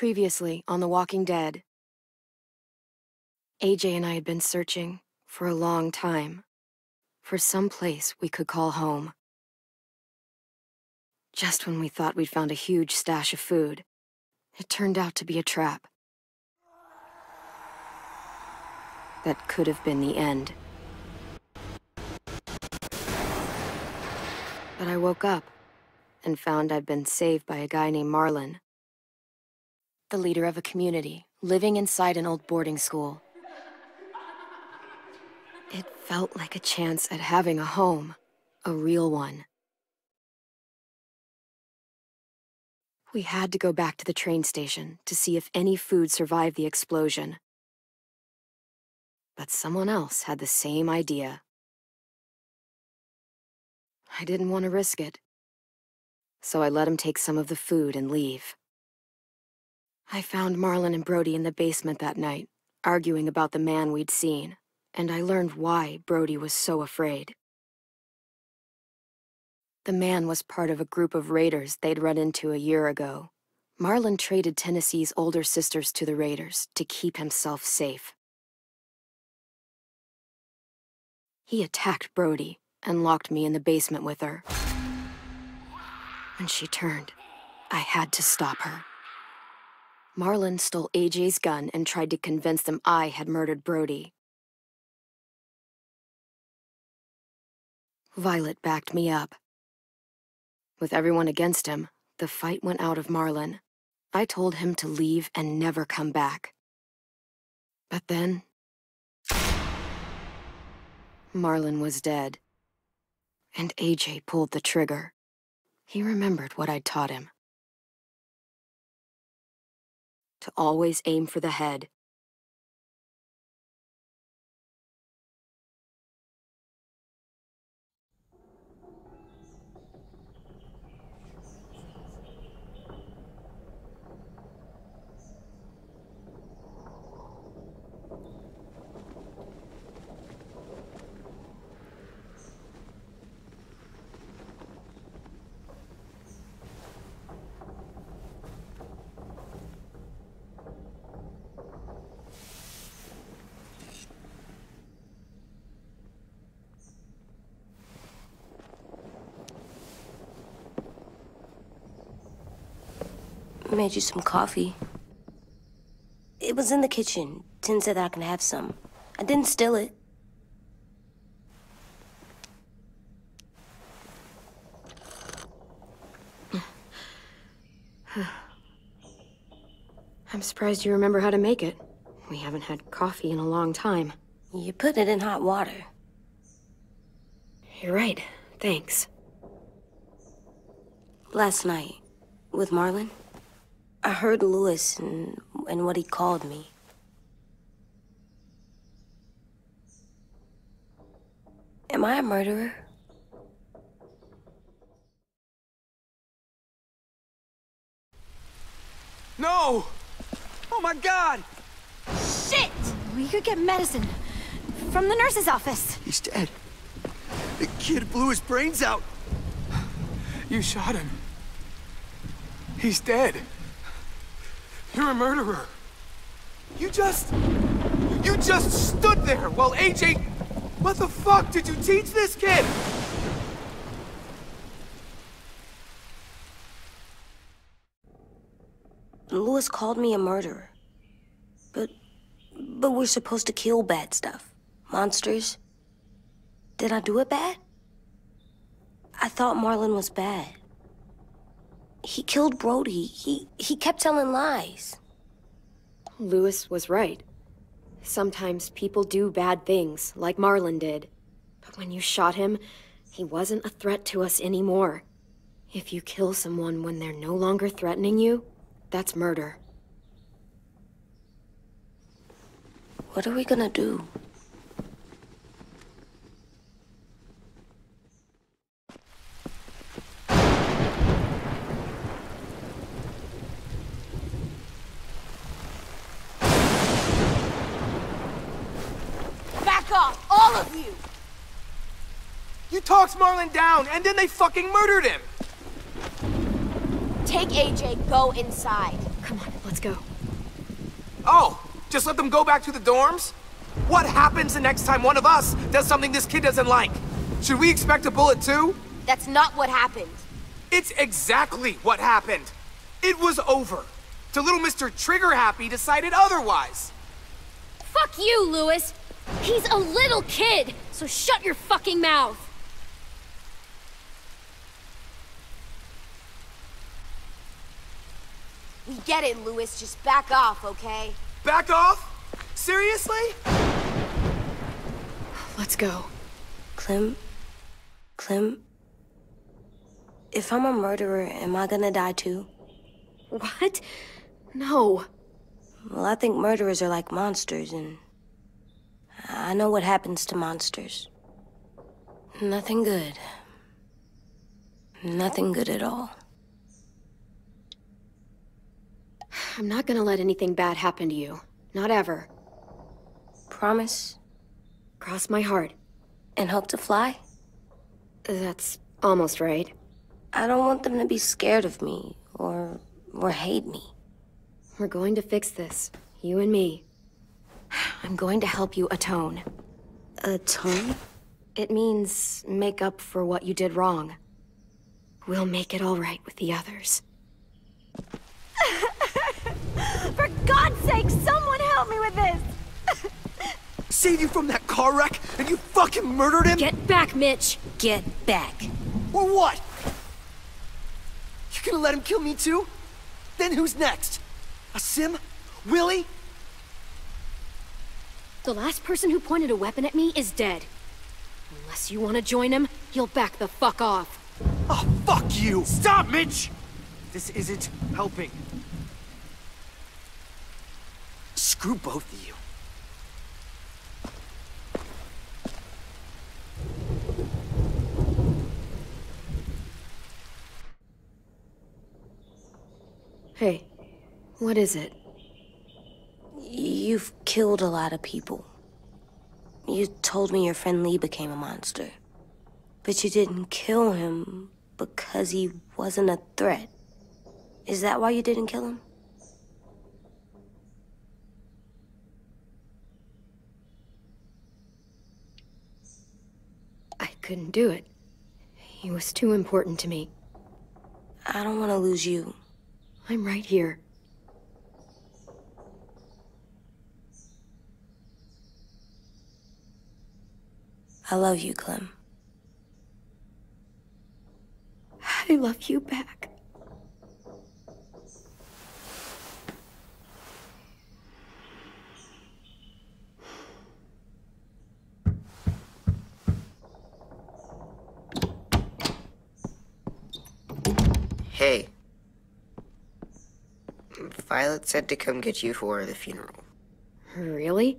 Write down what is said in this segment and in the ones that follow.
Previously on The Walking Dead. AJ and I had been searching for a long time for some place we could call home. Just when we thought we'd found a huge stash of food, it turned out to be a trap. That could have been the end. But I woke up and found I'd been saved by a guy named Marlon. The leader of a community, living inside an old boarding school. It felt like a chance at having a home, a real one. We had to go back to the train station to see if any food survived the explosion. But someone else had the same idea. I didn't want to risk it. So I let him take some of the food and leave. I found Marlon and Brody in the basement that night, arguing about the man we'd seen, and I learned why Brody was so afraid. The man was part of a group of raiders they'd run into a year ago. Marlon traded Tennessee's older sisters to the raiders to keep himself safe. He attacked Brody and locked me in the basement with her. When she turned, I had to stop her. Marlon stole AJ's gun and tried to convince them I had murdered Brody. Violet backed me up. With everyone against him, the fight went out of Marlon. I told him to leave and never come back. But then... Marlon was dead. And AJ pulled the trigger. He remembered what I'd taught him. To always aim for the head. Made you some coffee. It was in the kitchen. Tenn said that I can have some. I didn't steal it. I'm surprised you remember how to make it. We haven't had coffee in a long time. You put it in hot water. You're right. Thanks. Last night, with Marlon, I heard Louis and, and what he called me. Am I a murderer? No! Oh my god! Shit! We could get medicine. From the nurse's office. He's dead. The kid blew his brains out. You shot him. He's dead. You're a murderer. You just... You just stood there while AJ... What the fuck did you teach this kid? Louis called me a murderer. But... But we're supposed to kill bad stuff. Monsters. Did I do it bad? I thought Marlon was bad. He killed Brody. He, he kept telling lies. Louis was right. Sometimes people do bad things, like Marlon did. But when you shot him, he wasn't a threat to us anymore. If you kill someone when they're no longer threatening you, that's murder. What are we gonna do? All of you! You talked Marlon down, and then they fucking murdered him! Take AJ, go inside. Come on, let's go. Oh, just let them go back to the dorms? What happens the next time one of us does something this kid doesn't like? Should we expect a bullet too? That's not what happened. It's exactly what happened. It was over. To little Mr. Trigger Happy decided otherwise. Fuck you, Louis! He's a little kid, so shut your fucking mouth! We get it, Louis. Just back off, okay? Back off? Seriously? Let's go. Clem? Clem? If I'm a murderer, am I gonna die too? What? No. Well, I think murderers are like monsters, and I know what happens to monsters. Nothing good. Nothing good at all. I'm not gonna let anything bad happen to you. Not ever. Promise? Cross my heart. And hope to fly? That's almost right. I don't want them to be scared of me, or... or hate me. We're going to fix this. You and me. I'm going to help you atone. Atone? It means make up for what you did wrong. We'll make it all right with the others. For God's sake, someone help me with this! Save you from that car wreck, and you fucking murdered him? Get back, Mitch! Get back. Or what? You're gonna let him kill me too? Then who's next? A Sim? Willy? The last person who pointed a weapon at me is dead. Unless you want to join him, you'll back the fuck off. Oh, fuck you! Stop, Mitch! This isn't helping. Screw both of you. Hey, what is it? You've killed a lot of people. You told me your friend Lee became a monster. But you didn't kill him because he wasn't a threat. Is that why you didn't kill him? I couldn't do it. He was too important to me. I don't want to lose you. I'm right here. I love you, Clem. I love you back. Hey. Violet said to come get you for the funeral. Really?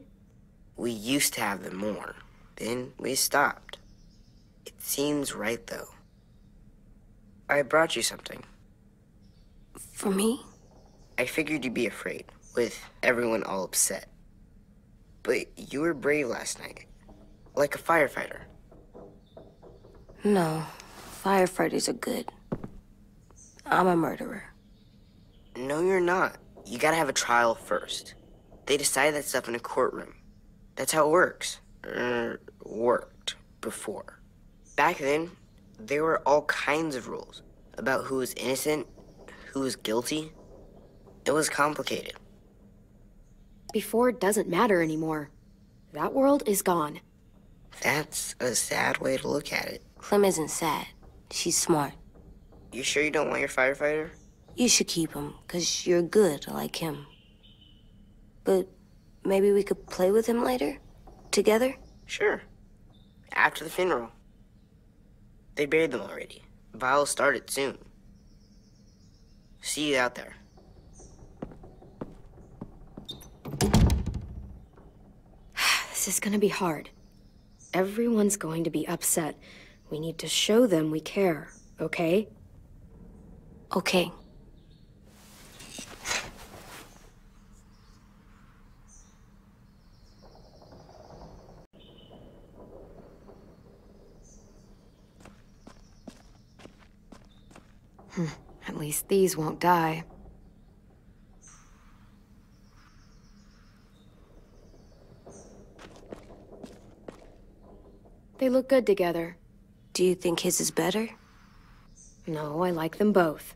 We used to have them more. Then we stopped. It seems right, though. I brought you something. For me? I figured you'd be afraid, with everyone all upset. But you were brave last night. Like a firefighter. No. Firefighters are good. I'm a murderer. No, you're not. You gotta have a trial first. They decide that stuff in a courtroom. That's how it works. Er, worked before. Back then, there were all kinds of rules about who was innocent, who was guilty. It was complicated. Before doesn't matter anymore. That world is gone. That's a sad way to look at it. Clem isn't sad. She's smart. You sure you don't want your firefighter? You should keep him, because you're good like him. But maybe we could play with him later? Together? Sure. After the funeral. They buried them already. Vile started soon. See you out there. This is gonna be hard. Everyone's going to be upset. We need to show them we care, okay? Okay. Hmm, at least these won't die. They look good together. Do you think his is better? No, I like them both.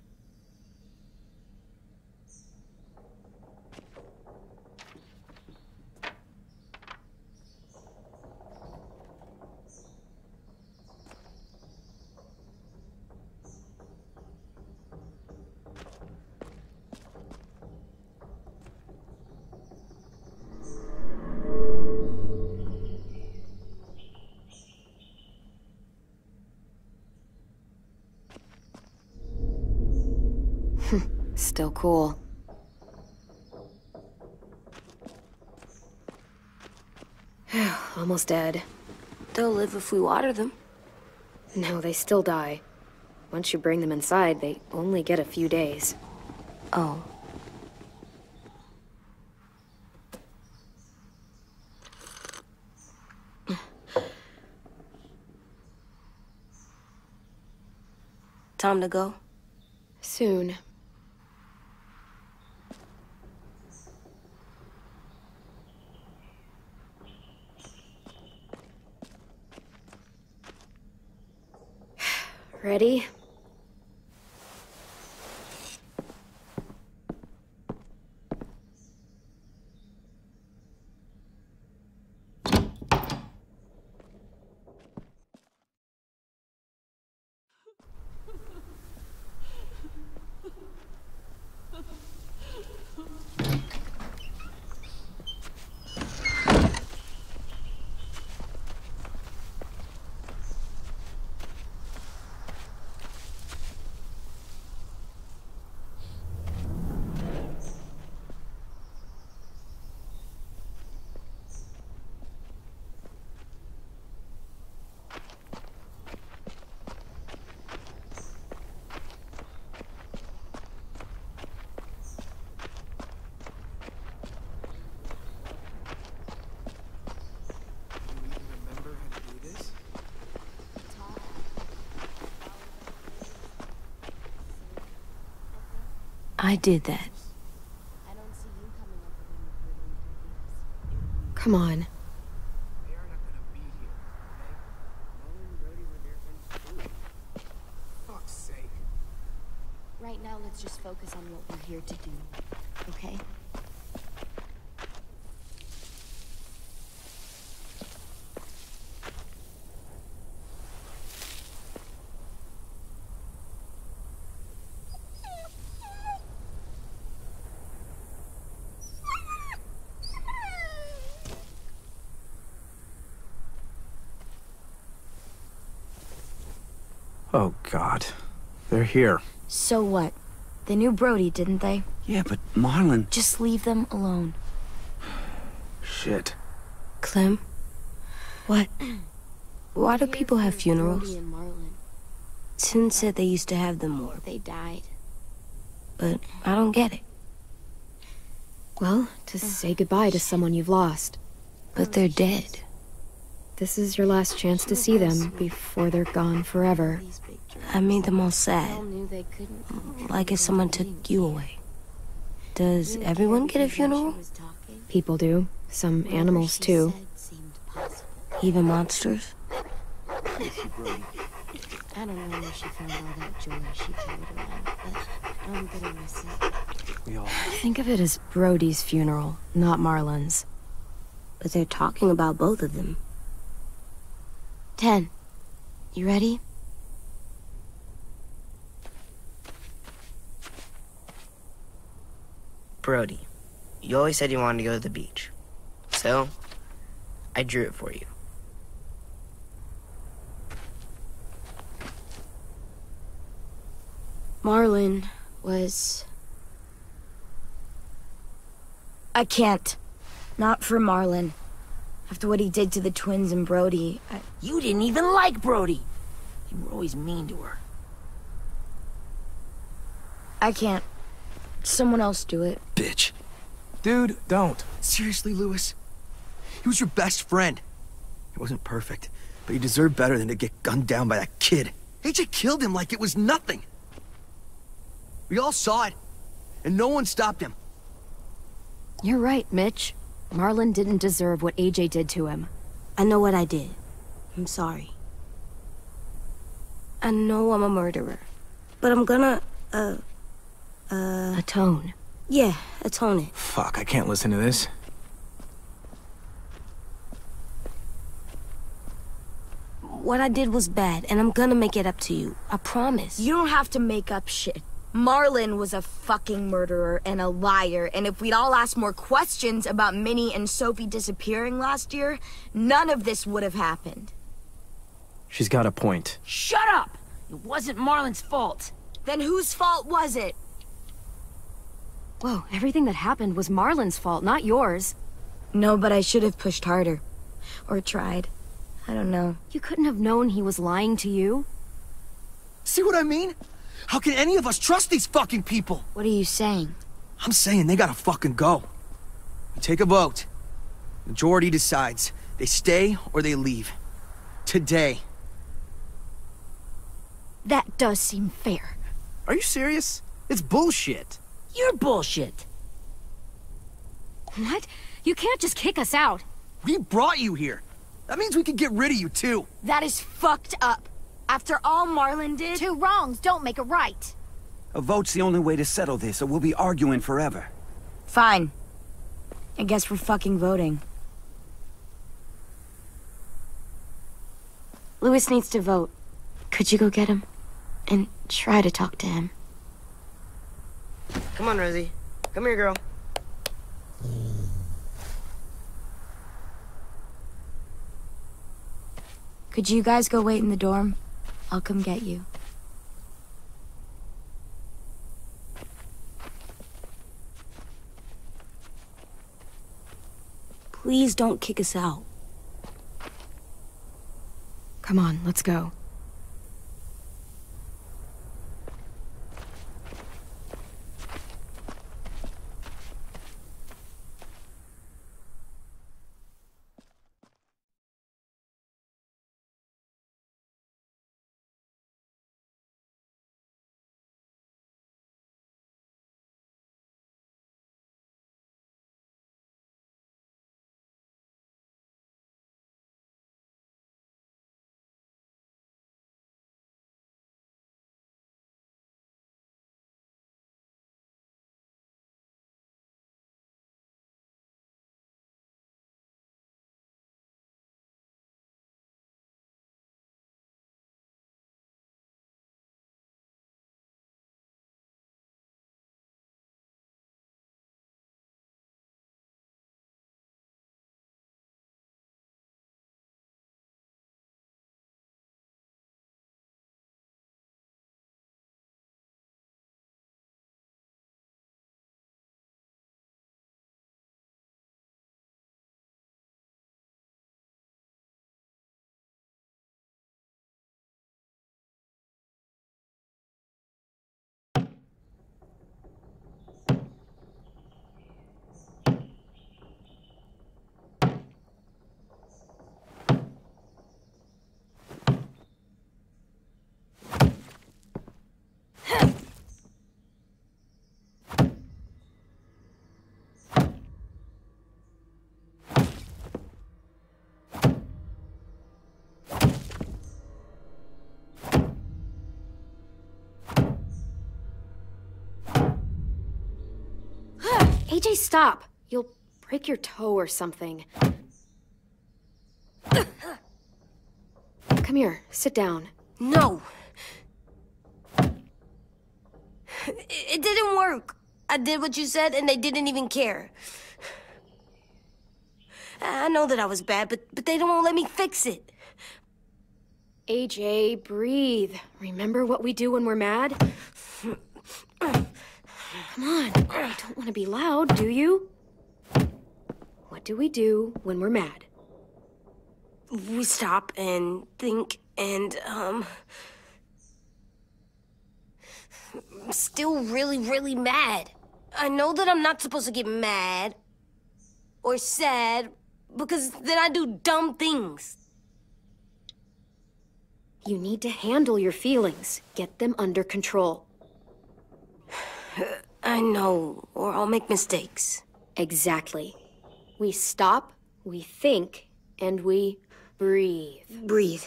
Cool. Almost dead. They'll live if we water them. No, they still die. Once you bring them inside, they only get a few days. Oh. Time to go? Soon. Ready? Remember how to do this? I did that. Come on. They are not gonna be here, okay? Nolan and Brody were there when too. Fuck's sake. Right now, let's just focus on what we're here to do, okay? Oh, God. They're here. So what? They knew Brody, didn't they? Yeah, but Marlon... Just leave them alone. Shit. Clem? What? Why do people have funerals? Brody and Sin said they used to have them more, They died. but I don't get it. Well, to say goodbye to someone you've lost. But they're dead. This is your last chance to see them before they're gone forever. I made them all sad, knew they couldn't. like if someone took you away. Does everyone get a funeral? People do. Some animals, too. Even monsters? I don't know where she found all that joy she carried around, but I'm gonna miss it. We all... Think of it as Brody's funeral, not Marlon's. But they're talking about both of them. Tenn. You ready? Brody, you always said you wanted to go to the beach. So, I drew it for you. Marlon was. I can't. Not for Marlon. After what he did to the twins and Brody, I... You didn't even like Brody. You were always mean to her. I can't. Someone else do it. Bitch. Dude, don't. Seriously, Louis? He was your best friend. He wasn't perfect, but he deserved better than to get gunned down by that kid. AJ killed him like it was nothing. We all saw it, and no one stopped him. You're right, Mitch. Marlon didn't deserve what AJ did to him. I know what I did. I'm sorry. I know I'm a murderer. But I'm gonna, uh, uh... Atone. Yeah, atone it. Fuck, I can't listen to this. What I did was bad, and I'm gonna make it up to you. I promise. You don't have to make up shit. Marlon was a fucking murderer and a liar, and if we'd all asked more questions about Minnie and Sophie disappearing last year, none of this would have happened. She's got a point. Shut up! It wasn't Marlon's fault. Then whose fault was it? Whoa, everything that happened was Marlon's fault, not yours. No, but I should have pushed harder. Or tried. I don't know. You couldn't have known he was lying to you. See what I mean? How can any of us trust these fucking people? What are you saying? I'm saying they gotta fucking go. We take a vote. Majority decides. They stay or they leave. Today. That does seem fair. Are you serious? It's bullshit. You're bullshit. What? You can't just kick us out. We brought you here. That means we can get rid of you too. That is fucked up. After all Marlon did... Two wrongs don't make a right. A vote's the only way to settle this, or we'll be arguing forever. Fine. I guess we're fucking voting. Louis needs to vote. Could you go get him? And try to talk to him. Come on, Rosie. Come here, girl. Could you guys go wait in the dorm? I'll come get you. Please don't kick us out. Come on, let's go. AJ, stop! You'll break your toe or something. Come here, sit down. No! It, didn't work. I did what you said, and they didn't even care. I know that I was bad, but, but they don't let me fix it. AJ, breathe. Remember what we do when we're mad? Come on, you don't want to be loud, do you? What do we do when we're mad? We stop and think and, um... I'm still really, really mad. I know that I'm not supposed to get mad or sad because then I do dumb things. You need to handle your feelings. Get them under control. I know, or I'll make mistakes. Exactly. We stop, we think, and we Breathe. Breathe.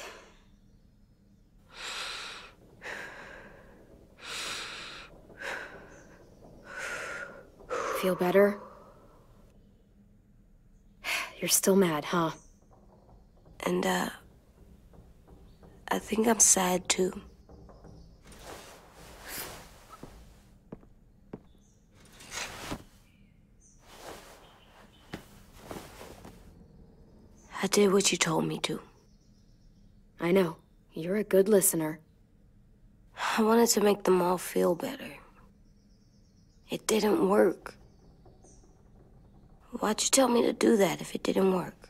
Feel better? You're still mad, huh? And, uh, I think I'm sad too. I did what you told me to. I know. You're a good listener. I wanted to make them all feel better. It didn't work. Why'd you tell me to do that if it didn't work?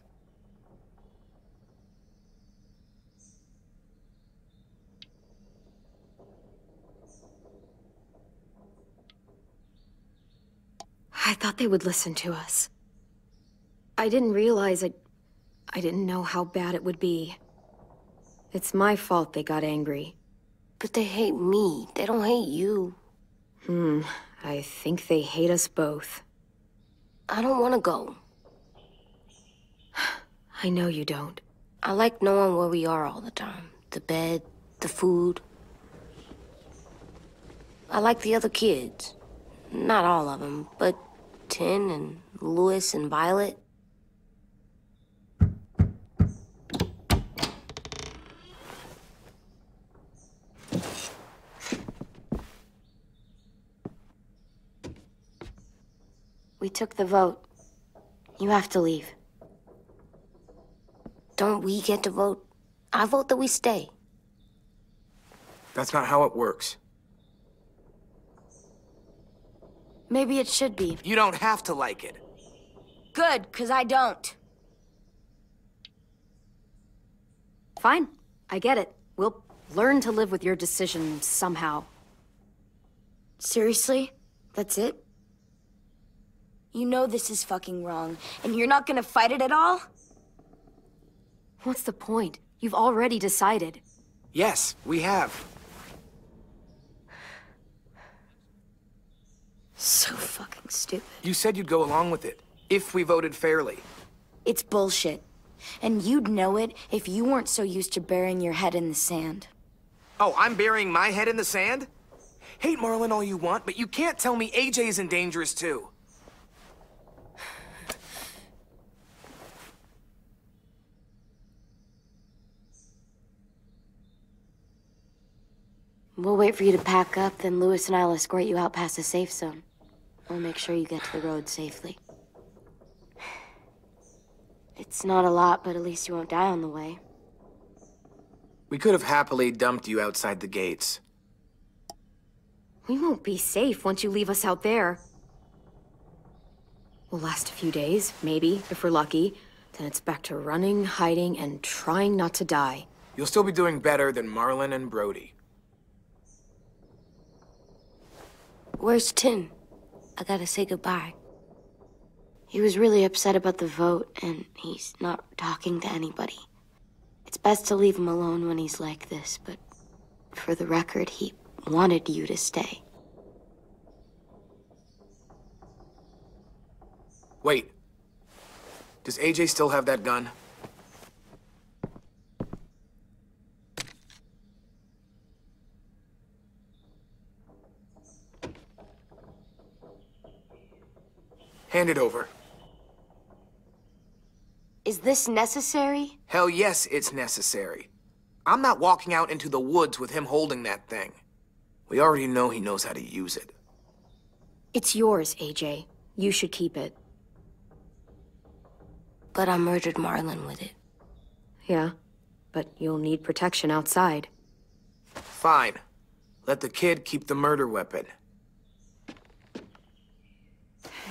I thought they would listen to us. I didn't realize I... I didn't know how bad it would be. It's my fault they got angry. But they hate me. They don't hate you. Hmm. I think they hate us both. I don't want to go. I know you don't. I like knowing where we are all the time. The bed, the food. I like the other kids. Not all of them, but Tenn and Louis and Violet. We took the vote. You have to leave. Don't we get to vote? I vote that we stay. That's not how it works. Maybe it should be. You don't have to like it. Good, because I don't. Fine. I get it. We'll learn to live with your decision somehow. Seriously? That's it? You know this is fucking wrong, and you're not gonna fight it at all? What's the point? You've already decided. Yes, we have. So fucking stupid. You said you'd go along with it, if we voted fairly. It's bullshit. And you'd know it if you weren't so used to burying your head in the sand. Oh, I'm burying my head in the sand? Hate Marlon all you want, but you can't tell me AJ's in dangerous too. We'll wait for you to pack up, then Louis and I'll escort you out past the safe zone. We'll make sure you get to the road safely. It's not a lot, but at least you won't die on the way. We could have happily dumped you outside the gates. We won't be safe once you leave us out there. We'll last a few days, maybe, if we're lucky. Then it's back to running, hiding, and trying not to die. You'll still be doing better than Marlon and Brody. Where's Tenn? I gotta say goodbye. He was really upset about the vote, and he's not talking to anybody. It's best to leave him alone when he's like this, but for the record, he wanted you to stay. Wait. Does AJ still have that gun? Hand it over. Is this necessary? Hell yes, it's necessary. I'm not walking out into the woods with him holding that thing. We already know he knows how to use it. It's yours, AJ. You should keep it. But I murdered Marlon with it. Yeah, but you'll need protection outside. Fine. Let the kid keep the murder weapon.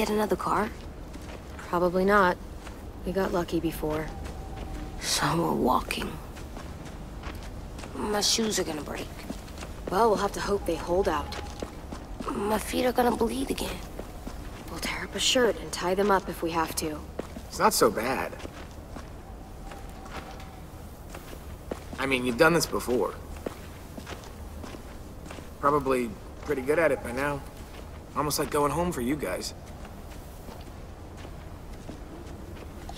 get another car? Probably not. We got lucky before. So we're walking. My shoes are gonna break. Well, we'll have to hope they hold out. My feet are gonna bleed again. We'll tear up a shirt and tie them up if we have to. It's not so bad. I mean, you've done this before. Probably pretty good at it by now. Almost like going home for you guys.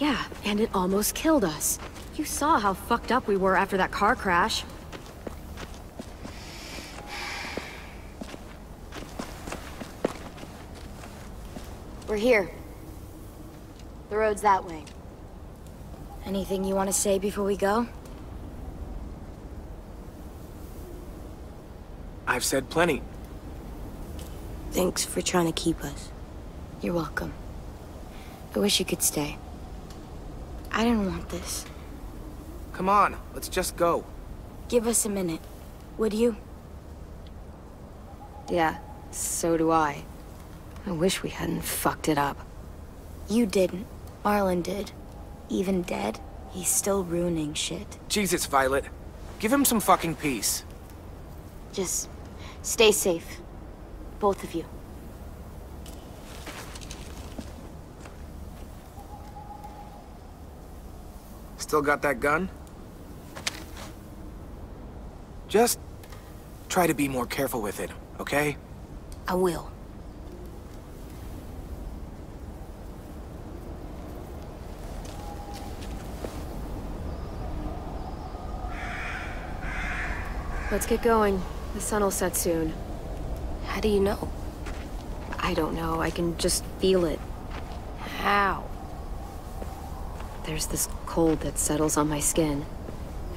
Yeah, and it almost killed us. You saw how fucked up we were after that car crash. We're here. The road's that way. Anything you want to say before we go? I've said plenty. Thanks for trying to keep us. You're welcome. I wish you could stay. I didn't want this. Come on, let's just go. Give us a minute, would you? Yeah, so do I. I wish we hadn't fucked it up. You didn't. Marlon did. Even dead, he's still ruining shit. Jesus, Violet. Give him some fucking peace. Just stay safe. Both of you. Still got that gun? Just try to be more careful with it, okay? I will. Let's get going. The sun will set soon. How do you know? I don't know. I can just feel it. How? There's this cold that settles on my skin.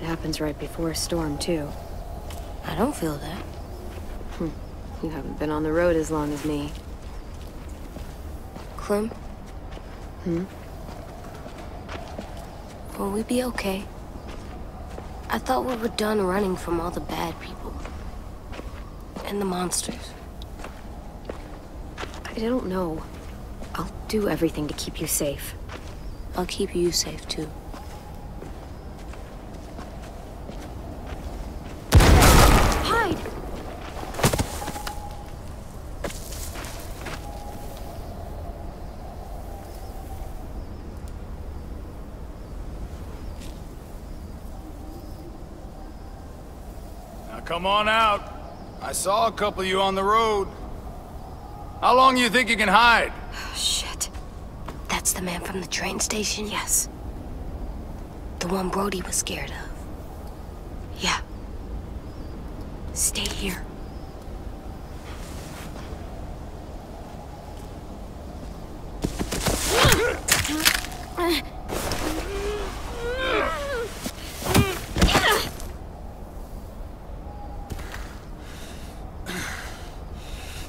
It happens right before a storm, too. I don't feel that. Hm. You haven't been on the road as long as me. Clem? Hmm? Will we be okay? I thought we were done running from all the bad people. And the monsters. I don't know. I'll do everything to keep you safe. I'll keep you safe, too. Hide! Now come on out. I saw a couple of you on the road. How long you think you can hide? Oh shit. That's the man from the train station? Yes. The one Brody was scared of. Yeah. Stay here.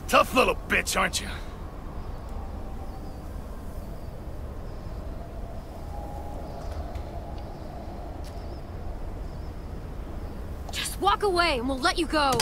Tough aren't you? Just walk away and we'll let you go.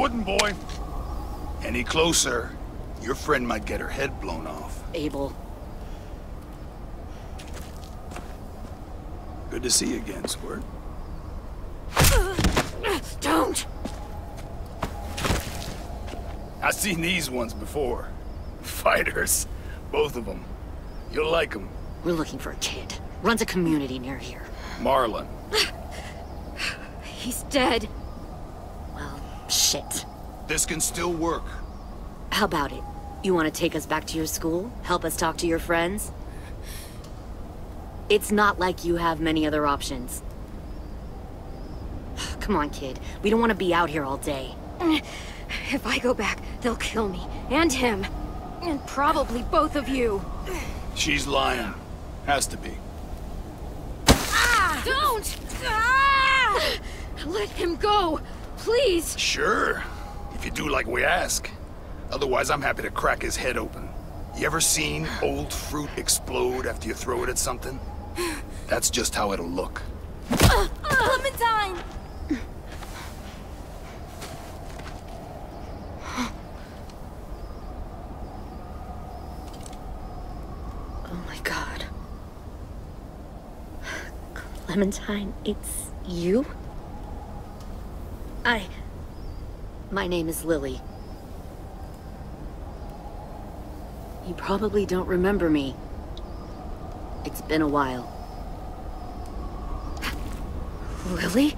I wouldn't, boy. Any closer, your friend might get her head blown off. Abel. Good to see you again, Squirt. Don't! I've seen these ones before. Fighters. Both of them. You'll like them. We're looking for a kid. Runs a community near here. Marlon. He's dead. Well, shit. This can still work. How about it? You want to take us back to your school? Help us talk to your friends? It's not like you have many other options. Come on, kid. We don't want to be out here all day. If I go back, they'll kill me. And him. And probably both of you. She's lying. Has to be. Ah! Don't! Ah! Let him go! Please! Sure. If you do like we ask. Otherwise, I'm happy to crack his head open. You ever seen old fruit explode after you throw it at something? That's just how it'll look. Clementine! Oh my god. Clementine, it's you? I... My name is Lilly. You probably don't remember me. It's been a while. Lilly?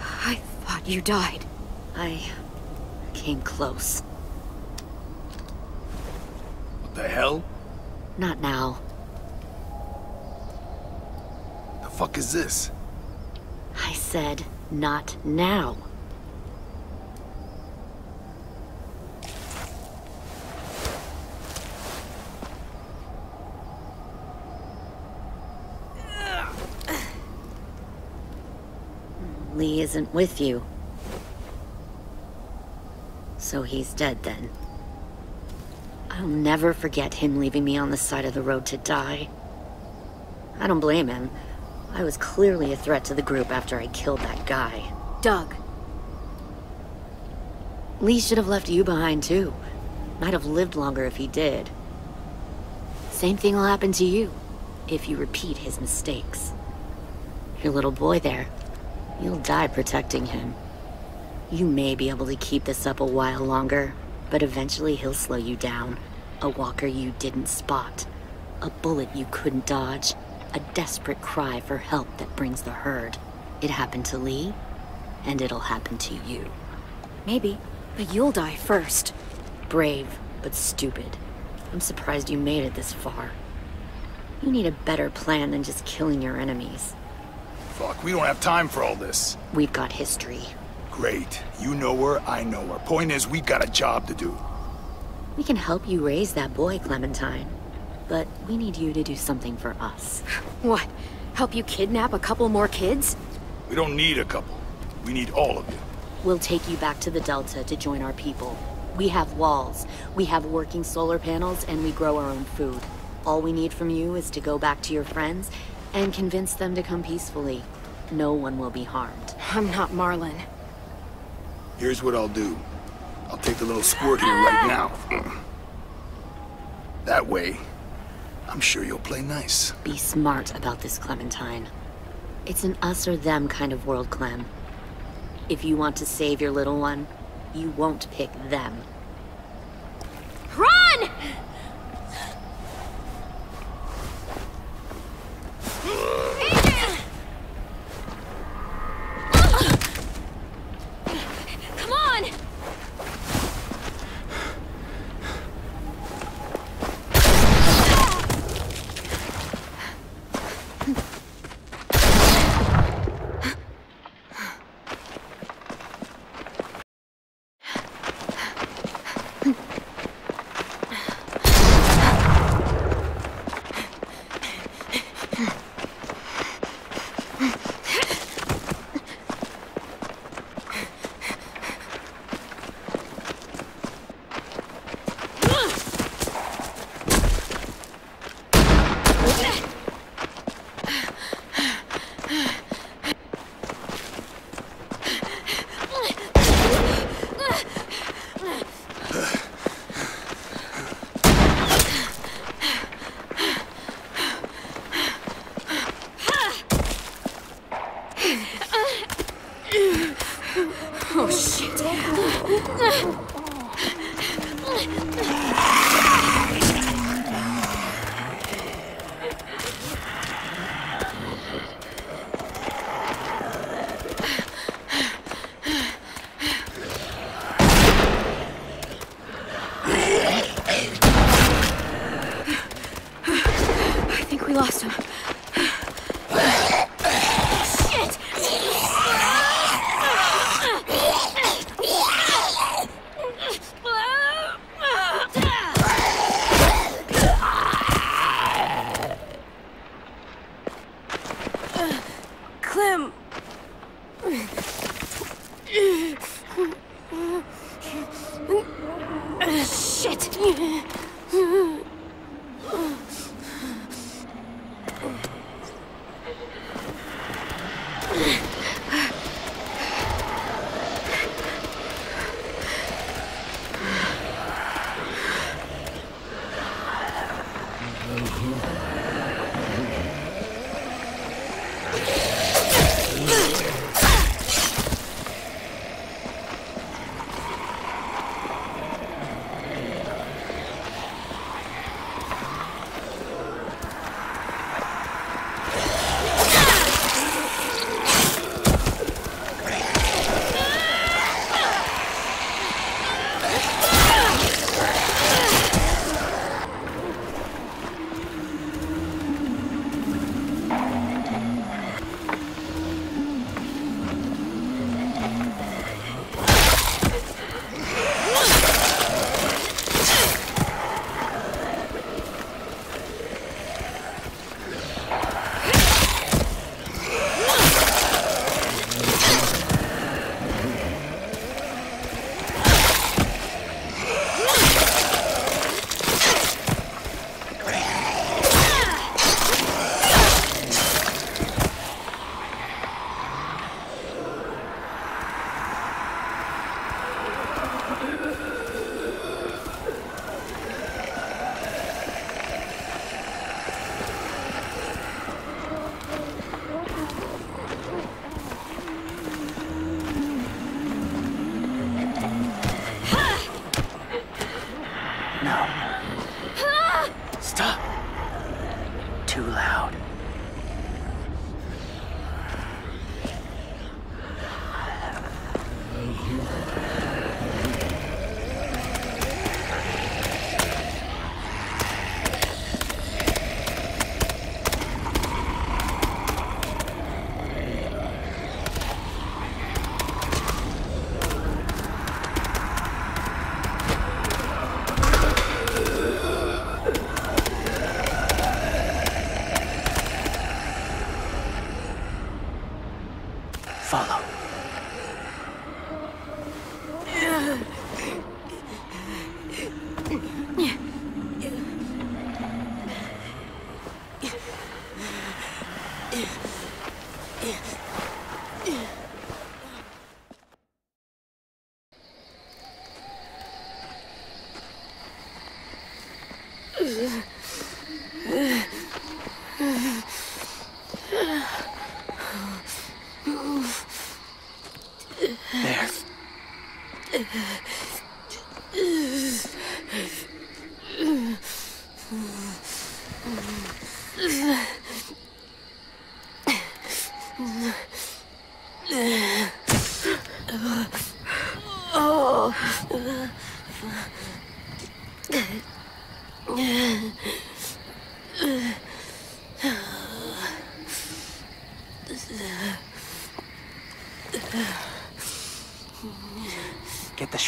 I thought you died. I came close. What the hell? Not now. The fuck is this? I said, not now. Lee isn't with you. So he's dead then. I'll never forget him leaving me on the side of the road to die. I don't blame him. I was clearly a threat to the group after I killed that guy. Doug. Lee should have left you behind too. Might have lived longer if he did. Same thing will happen to you, if you repeat his mistakes. Your little boy there, you'll die protecting him. You may be able to keep this up a while longer, but eventually he'll slow you down. A walker you didn't spot. A bullet you couldn't dodge. A desperate cry for help that brings the herd. It happened to Lee, and it'll happen to you. Maybe, but you'll die first. Brave, but stupid. I'm surprised you made it this far. You need a better plan than just killing your enemies. Fuck, we don't have time for all this. We've got history. Great. You know her, I know her. Point is, we've got a job to do. We can help you raise that boy, Clementine. But we need you to do something for us. What? Help you kidnap a couple more kids? We don't need a couple. We need all of you. We'll take you back to the Delta to join our people. We have walls, we have working solar panels, and we grow our own food. All we need from you is to go back to your friends and convince them to come peacefully. No one will be harmed. I'm not Marlon. Here's what I'll do. I'll take the little squirt here right now. That way, I'm sure you'll play nice. Be smart about this, Clementine. It's an us or them kind of world, Clem. If you want to save your little one, you won't pick them. Run!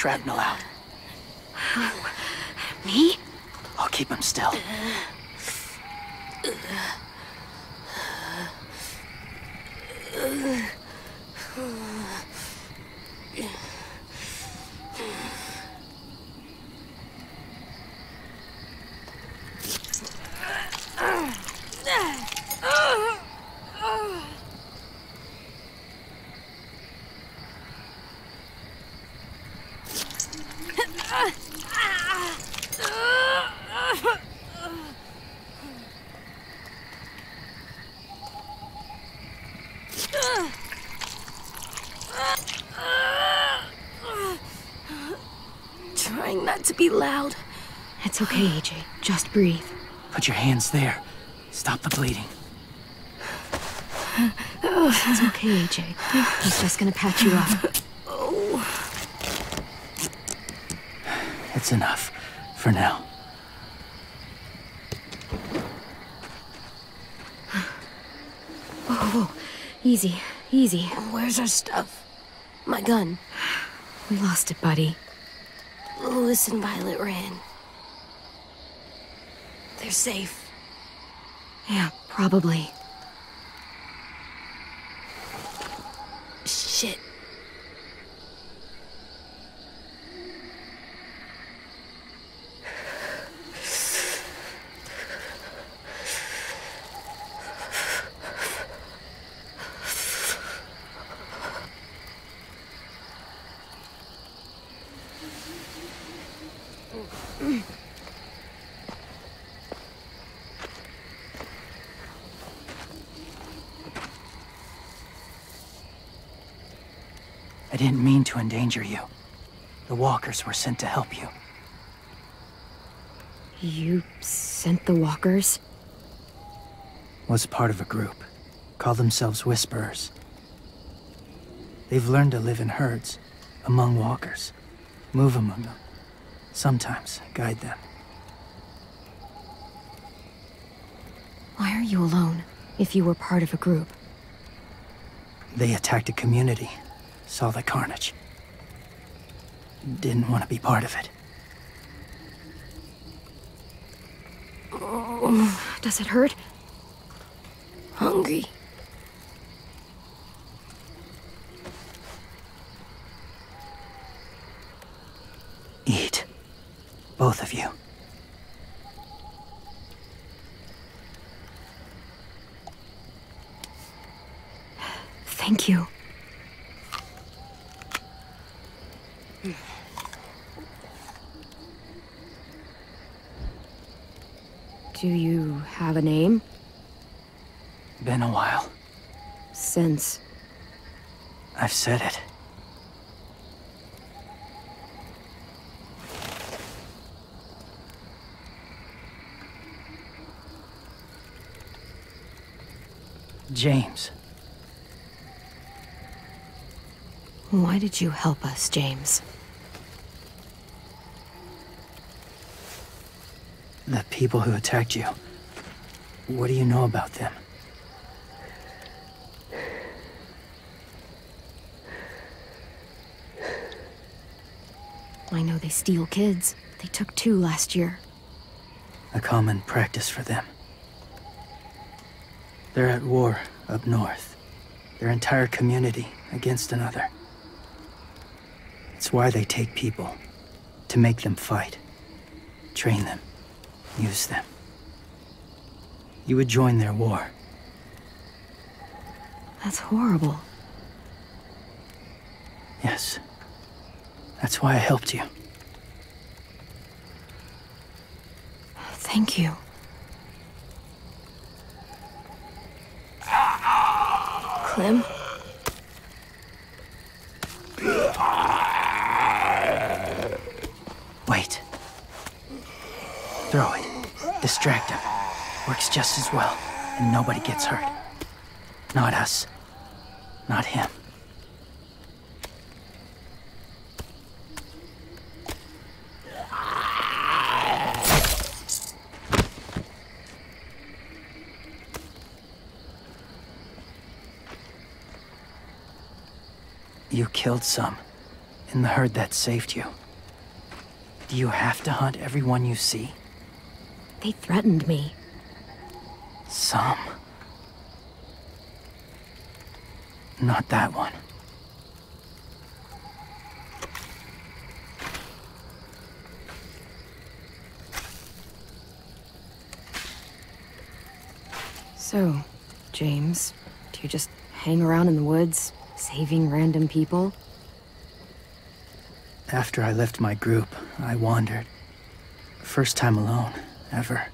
Shrapnel out. Me? I'll keep him still. Trying not to be loud. It's okay, AJ. Just breathe. Put your hands there. Stop the bleeding. It's okay, AJ. He's just gonna patch you up. It's enough. For now. Whoa, whoa. Easy, easy. Where's our stuff? My gun. We lost it, buddy. Louis and Violet ran. They're safe. Yeah, probably. To endanger you. The walkers were sent to help you. You sent the walkers? Was part of a group. Call themselves Whisperers. They've learned to live in herds, among walkers. Move among them. Sometimes guide them. Why are you alone, if you were part of a group? They attacked a community, saw the carnage. Didn't want to be part of it. Oh, does it hurt? Hungry. Eat. Both of you. Thank you. Do you have a name? Been a while. Since. I've said it. James. Why did you help us, James? The people who attacked you. What do you know about them? I know they steal kids. They took two last year. A common practice for them. They're at war up north. Their entire community against another. It's why they take people. To make them fight. Train them. Use them. You would join their war. That's horrible. Yes. That's why I helped you. Thank you. Clem? Wait. Throw it. Distract him. Works just as well, and nobody gets hurt. Not us. Not him. You killed some. In the herd that saved you. Do you have to hunt everyone you see? They threatened me. Some. Not that one. So, James, do you just hang around in the woods, saving random people? After I left my group, I wandered. First time alone, ever.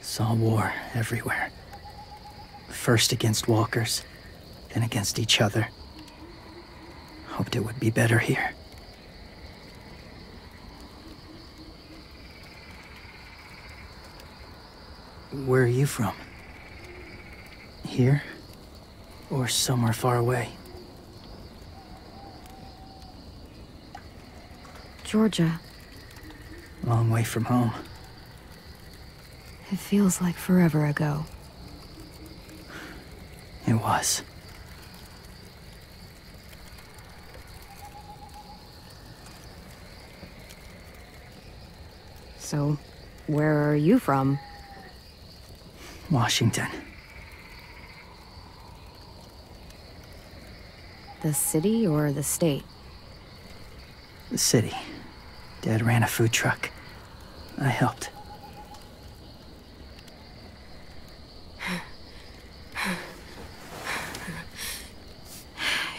Saw war everywhere. First against walkers, then against each other. Hoped it would be better here. Where are you from? Here? Or somewhere far away? Georgia. Long way from home. It feels like forever ago. It was. So, where are you from? Washington. The city or the state? The city. Dad ran a food truck. I helped.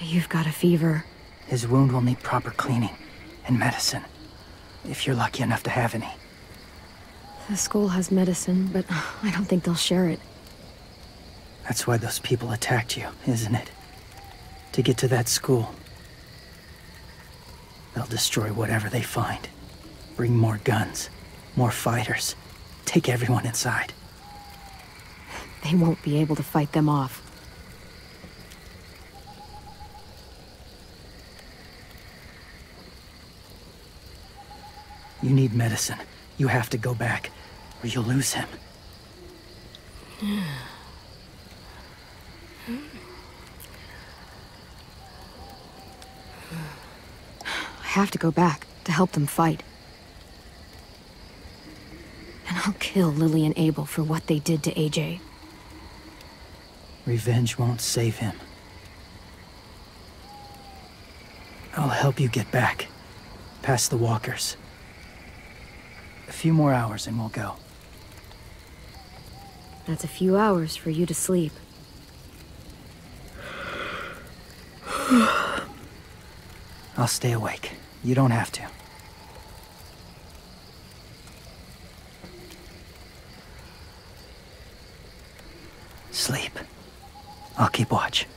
You've got a fever. His wound will need proper cleaning and medicine. If you're lucky enough to have any. The school has medicine, but I don't think they'll share it. That's why those people attacked you, isn't it? To get to that school. They'll destroy whatever they find. Bring more guns, more fighters. Take everyone inside. They won't be able to fight them off. You need medicine. You have to go back, or you'll lose him. Have to go back to help them fight. And I'll kill Lilly and Abel for what they did to AJ. Revenge won't save him. I'll help you get back. Past the walkers. A few more hours and we'll go. That's a few hours for you to sleep. I'll stay awake. You don't have to. Sleep. I'll keep watch.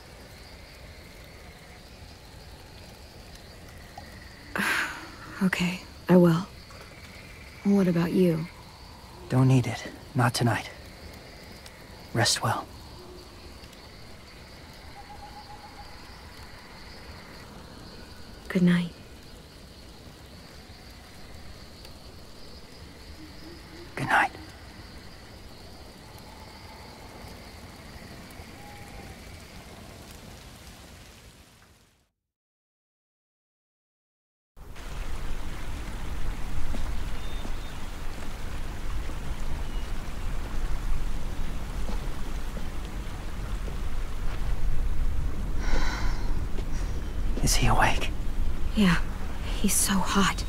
Okay, I will. What about you? Don't need it. Not tonight. Rest well. Good night. Good night. Is he awake? Yeah, he's so hot.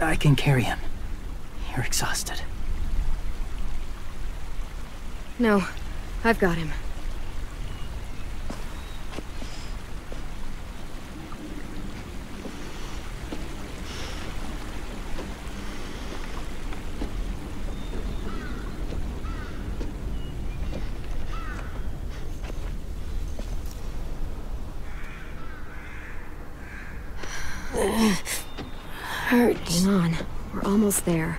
I can carry him. You're exhausted. No, I've got him. Hurts. Hang on, there.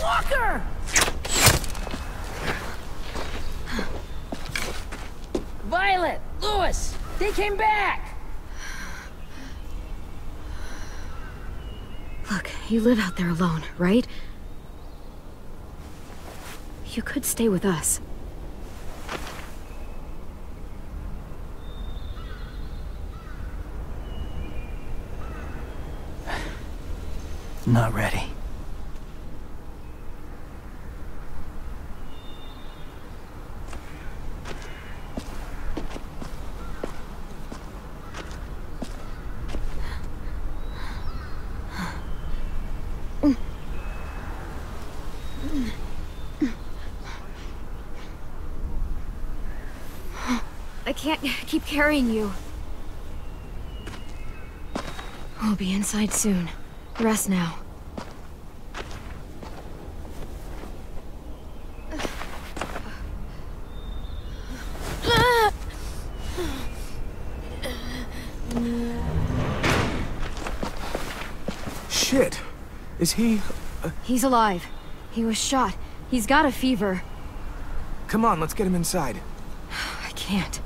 Walker! Violet! Louis! They came back! Look, you live out there alone, right? You could stay with us. Not ready. I can't keep carrying you. We'll be inside soon. Rest now. Is he... He's alive. He was shot. He's got a fever. Come on, let's get him inside. I can't.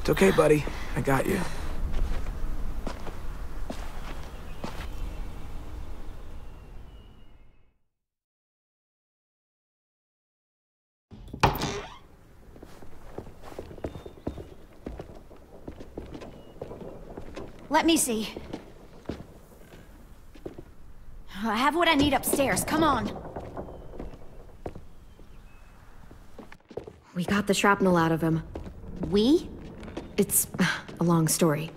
It's okay, buddy. I got you. Let me see. I have what I need upstairs. Come on. We got the shrapnel out of him. We? It's a long story.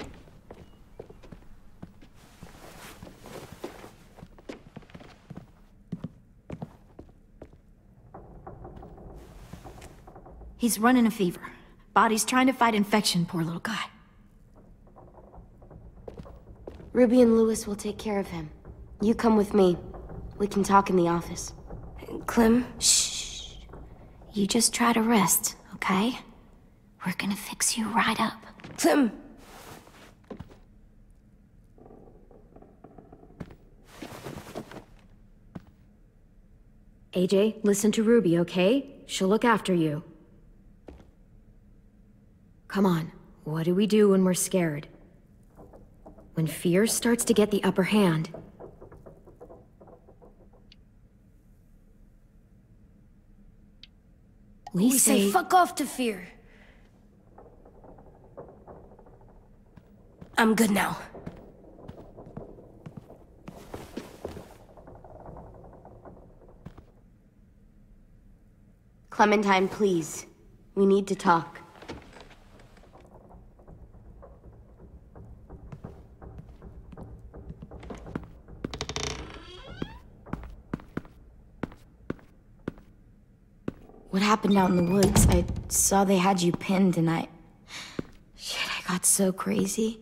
He's running a fever. Body's trying to fight infection, poor little guy. Ruby and Louis will take care of him. You come with me. We can talk in the office. Clem? Shh. You just try to rest, okay? We're gonna fix you right up. Clem! AJ, listen to Ruby, okay? She'll look after you. Come on, what do we do when we're scared? When fear starts to get the upper hand, we, We say fuck off to fear. I'm good now. Clementine, please. We need to talk. Happened out in the woods? I saw they had you pinned and I... Shit, I got so crazy.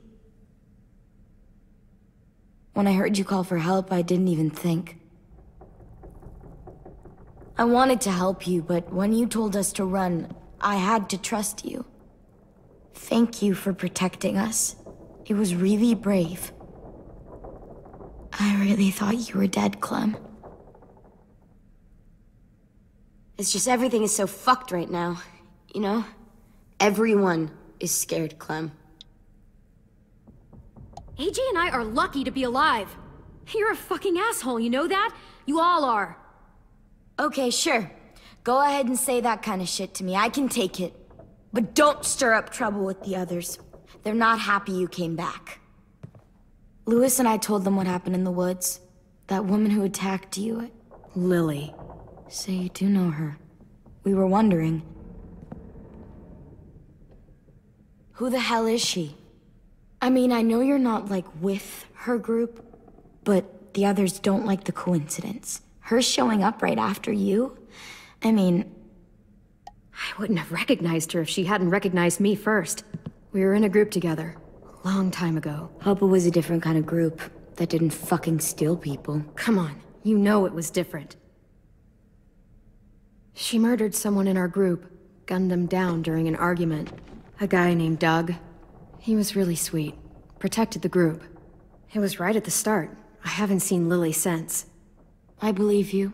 When I heard you call for help, I didn't even think. I wanted to help you, but when you told us to run, I had to trust you. Thank you for protecting us. It was really brave. I really thought you were dead, Clem. It's just everything is so fucked right now, you know? Everyone is scared, Clem. AJ and I are lucky to be alive. You're a fucking asshole, you know that? You all are. Okay, sure. Go ahead and say that kind of shit to me. I can take it. But don't stir up trouble with the others. They're not happy you came back. Louis and I told them what happened in the woods. That woman who attacked you. Lilly. So you do know her. We were wondering. Who the hell is she? I mean, I know you're not, like, with her group, but the others don't like the coincidence. Her showing up right after you? I mean... I wouldn't have recognized her if she hadn't recognized me first. We were in a group together. A long time ago. Hope it was a different kind of group. That didn't fucking steal people. Come on, you know it was different. She murdered someone in our group, gunned them down during an argument. A guy named Doug. He was really sweet. Protected the group. It was right at the start. I haven't seen Lilly since. I believe you.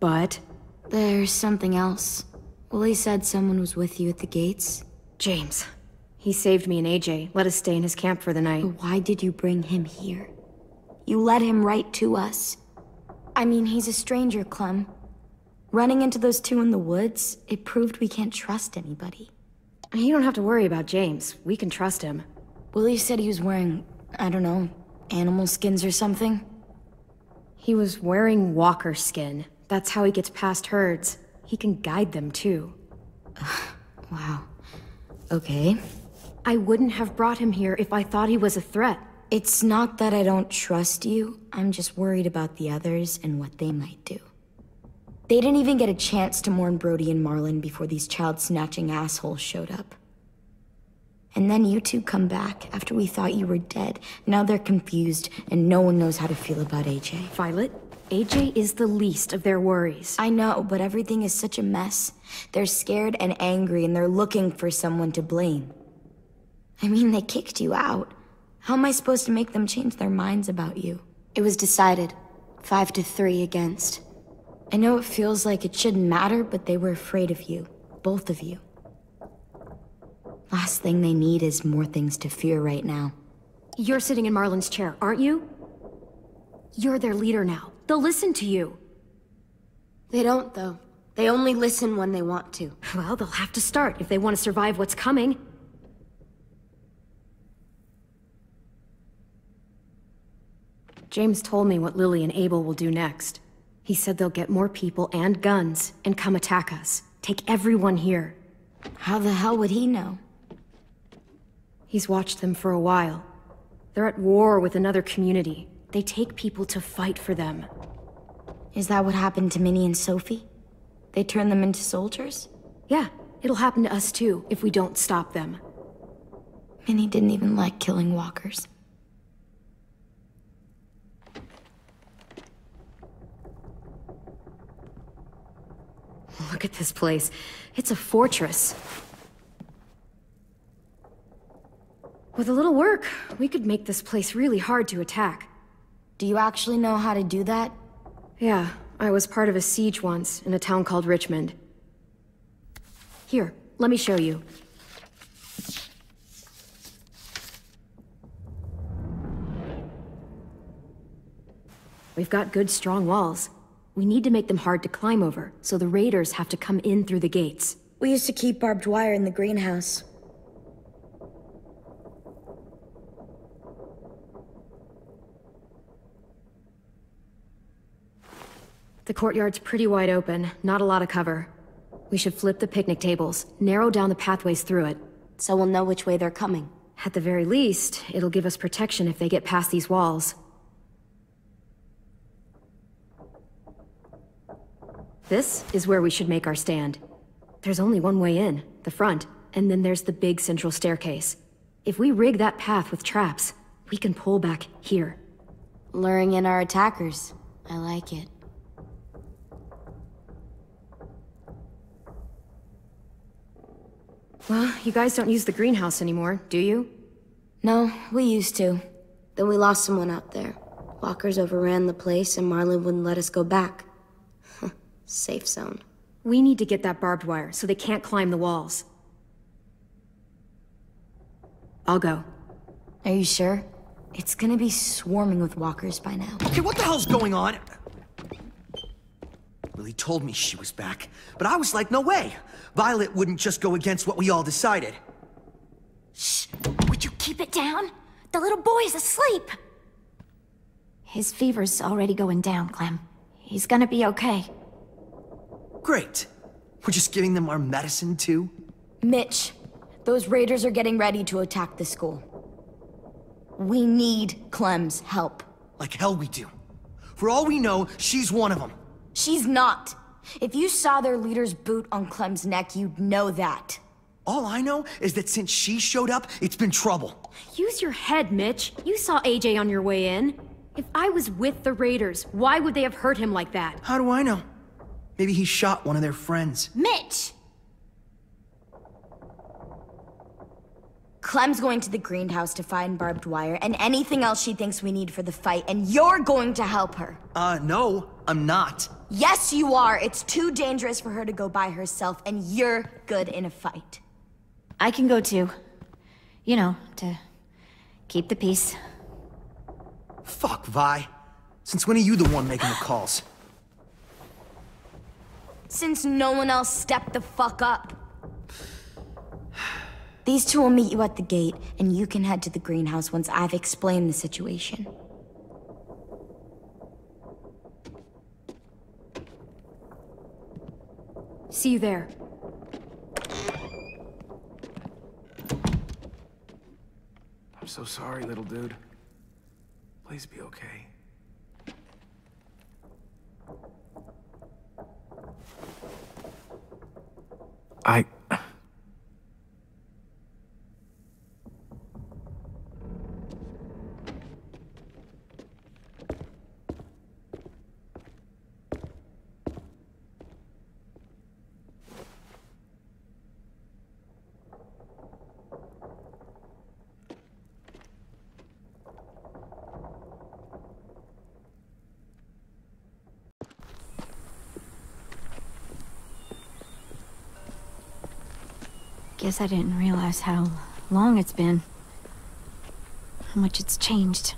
But? There's something else. Willy said someone was with you at the gates. James. He saved me and AJ, let us stay in his camp for the night. But why did you bring him here? You led him right to us. I mean, he's a stranger, Clem. Running into those two in the woods, it proved we can't trust anybody. You don't have to worry about James. We can trust him. Willy said he was wearing, I don't know, animal skins or something. He was wearing walker skin. That's how he gets past herds. He can guide them, too. wow. Okay. I wouldn't have brought him here if I thought he was a threat. It's not that I don't trust you. I'm just worried about the others and what they might do. They didn't even get a chance to mourn Brody and Marlon before these child-snatching assholes showed up. And then you two come back after we thought you were dead. Now they're confused, and no one knows how to feel about AJ. Violet, AJ is the least of their worries. I know, but everything is such a mess. They're scared and angry, and they're looking for someone to blame. I mean, they kicked you out. How am I supposed to make them change their minds about you? It was decided. Five to three against. I know it feels like it shouldn't matter, but they were afraid of you. Both of you. Last thing they need is more things to fear right now. You're sitting in Marlon's chair, aren't you? You're their leader now. They'll listen to you. They don't, though. They only listen when they want to. Well, they'll have to start if they want to survive what's coming. James told me what Lilly and Abel will do next. He said they'll get more people and guns and come attack us. Take everyone here. How the hell would he know? He's watched them for a while. They're at war with another community. They take people to fight for them. Is that what happened to Minnie and Sophie? They turn them into soldiers? Yeah, it'll happen to us too, if we don't stop them. Minnie didn't even like killing walkers. Look at this place. It's a fortress. With a little work, we could make this place really hard to attack. Do you actually know how to do that? Yeah, I was part of a siege once, in a town called Richmond. Here, let me show you. We've got good, strong walls. We need to make them hard to climb over, so the raiders have to come in through the gates. We used to keep barbed wire in the greenhouse. The courtyard's pretty wide open, not a lot of cover. We should flip the picnic tables, narrow down the pathways through it. So we'll know which way they're coming. At the very least, it'll give us protection if they get past these walls. This is where we should make our stand. There's only one way in, the front, and then there's the big central staircase. If we rig that path with traps, we can pull back here. Luring in our attackers. I like it. Well, you guys don't use the greenhouse anymore, do you? No, we used to. Then we lost someone out there. Walkers overran the place and Marlon wouldn't let us go back. Safe zone. We need to get that barbed wire so they can't climb the walls. I'll go. Are you sure? It's gonna be swarming with walkers by now. Okay, what the hell's going on? Lily told me she was back, but I was like, no way. Violet wouldn't just go against what we all decided. Shh! Would you keep it down? The little boy's asleep! His fever's already going down, Clem. He's gonna be okay. Great. We're just giving them our medicine, too? Mitch, those raiders are getting ready to attack the school. We need Clem's help. Like hell we do. For all we know, she's one of them. She's not. If you saw their leader's boot on Clem's neck, you'd know that. All I know is that since she showed up, it's been trouble. Use your head, Mitch. You saw AJ on your way in. If I was with the Raiders, why would they have hurt him like that? How do I know? Maybe he shot one of their friends. Mitch! Clem's going to the greenhouse to find barbed wire and anything else she thinks we need for the fight, and you're going to help her. Uh, no, I'm not. Yes, you are. It's too dangerous for her to go by herself, and you're good in a fight. I can go too. You know, to keep the peace. Fuck, Vi. Since when are you the one making the calls? Since no one else stepped the fuck up. These two will meet you at the gate, and you can head to the greenhouse once I've explained the situation. See you there. I'm so sorry, little dude. Please be okay. I... Guess I didn't realize how long it's been. How much it's changed.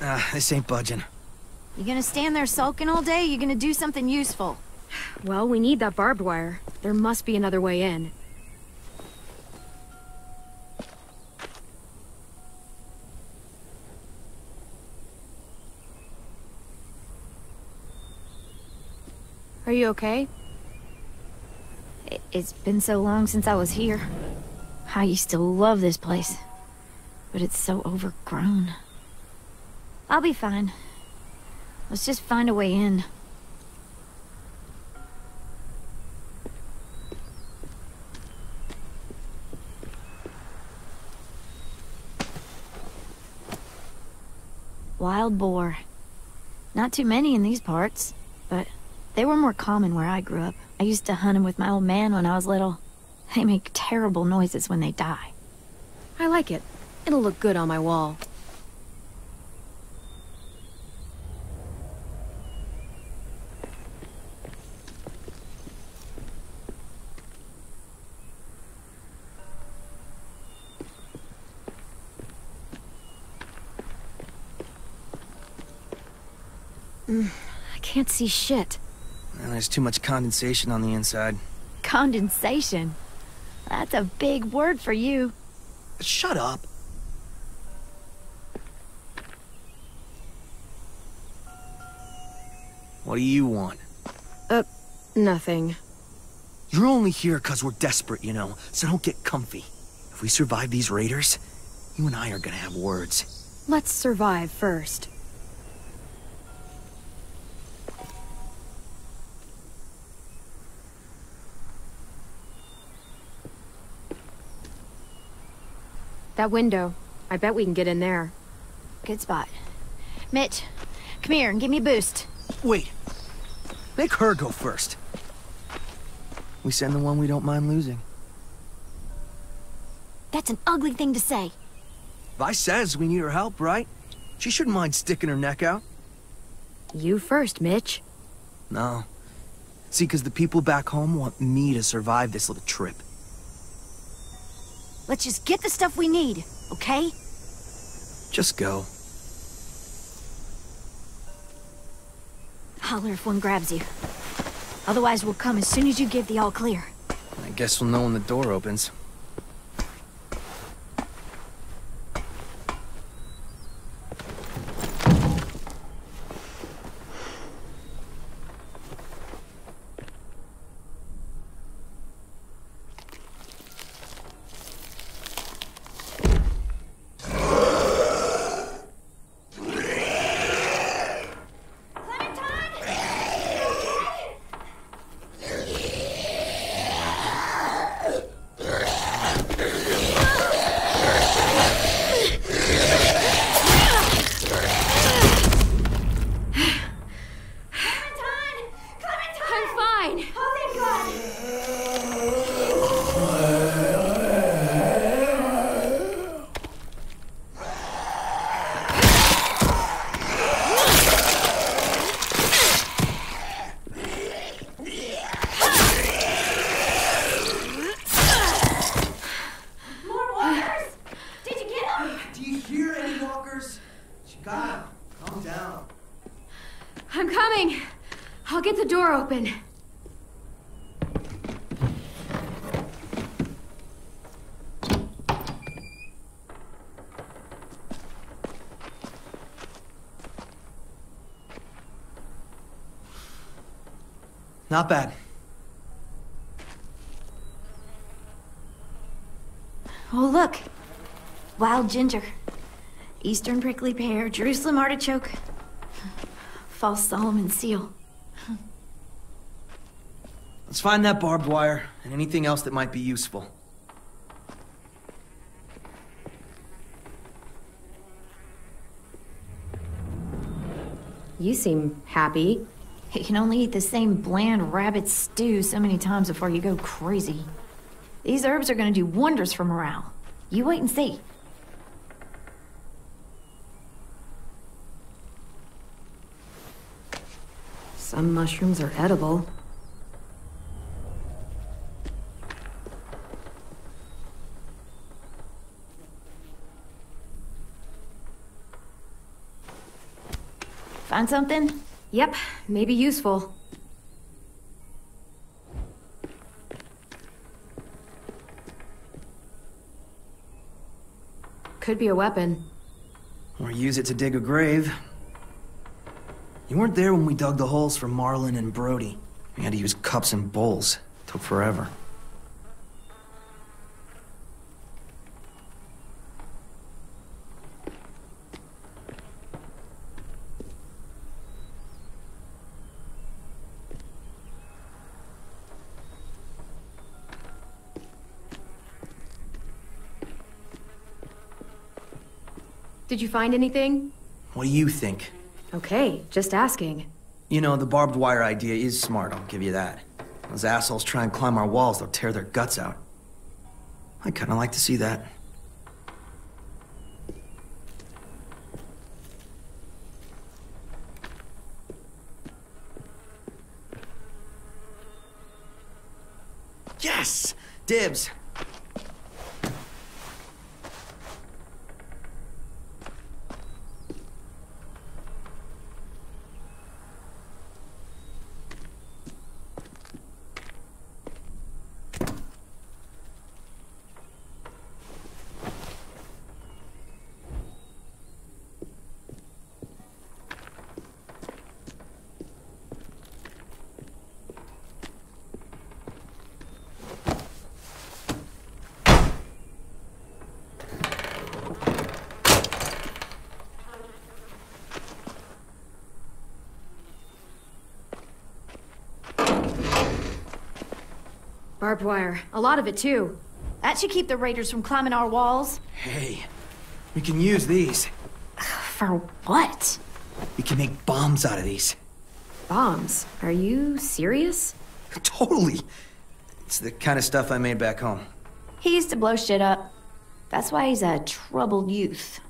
Ah, this ain't budging. You gonna stand there sulking all day? You gonna do something useful? Well, we need that barbed wire. There must be another way in. You okay? It's been so long since I was here. I used to love this place. But it's so overgrown. I'll be fine. Let's just find a way in. Wild boar. Not too many in these parts, but they were more common where I grew up. I used to hunt 'em with my old man when I was little. They make terrible noises when they die. I like it. It'll look good on my wall. Mm, I can't see shit. And there's too much condensation on the inside. Condensation? That's a big word for you. Shut up. What do you want? Uh, nothing. You're only here because we're desperate, you know, so don't get comfy. If we survive these raiders, you and I are gonna have words. Let's survive first. That window. I bet we can get in there. Good spot. Mitch, come here and give me a boost. Wait. Make her go first. We send the one we don't mind losing. That's an ugly thing to say. Vi says we need her help, right? She shouldn't mind sticking her neck out. You first, Mitch. No. See, because the people back home want me to survive this little trip. Let's just get the stuff we need, okay? Just go. Holler if one grabs you. Otherwise, we'll come as soon as you give the all clear. I guess we'll know when the door opens. I'm fine. More walkers! Did you get them? Do you hear any walkers? She got him. Calm down. I'm coming. I'll get the door open. Not bad. Oh, look. Wild ginger. Eastern prickly pear, Jerusalem artichoke. False Solomon seal. Let's find that barbed wire and anything else that might be useful. You seem happy. You can only eat the same bland rabbit stew so many times before you go crazy. These herbs are gonna do wonders for morale. You wait and see. Some mushrooms are edible. Find something? Yep, maybe useful. Could be a weapon. Or use it to dig a grave. You weren't there when we dug the holes for Marlon and Brody. We had to use cups and bowls. Took forever. Did you find anything? What do you think? Okay, just asking. You know, the barbed wire idea is smart, I'll give you that. Those assholes try and climb our walls, they'll tear their guts out. I kinda like to see that. Yes! Dibs! Barbed wire. A lot of it, too. That should keep the raiders from climbing our walls. Hey, we can use these. For what? We can make bombs out of these. Bombs? Are you serious? Totally. It's the kind of stuff I made back home. He used to blow shit up. That's why he's a troubled youth.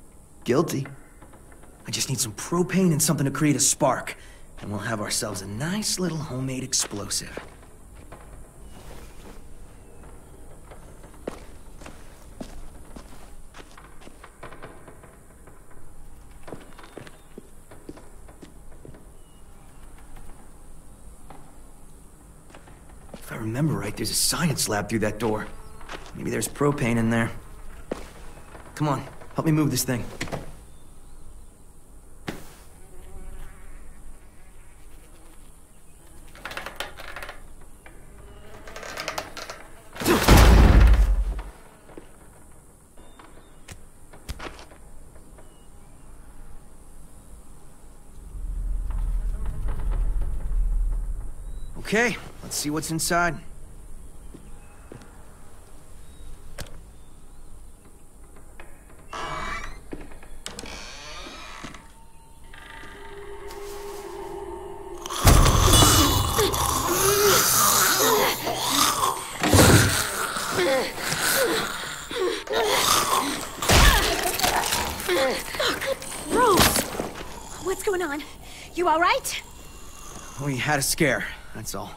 Guilty. I just need some propane and something to create a spark. And we'll have ourselves a nice little homemade explosive. If Right, there's a science lab through that door. Maybe there's propane in there. Come on, help me move this thing. Okay, let's see what's inside. Rose! What's going on? You alright? We had a scare, that's all.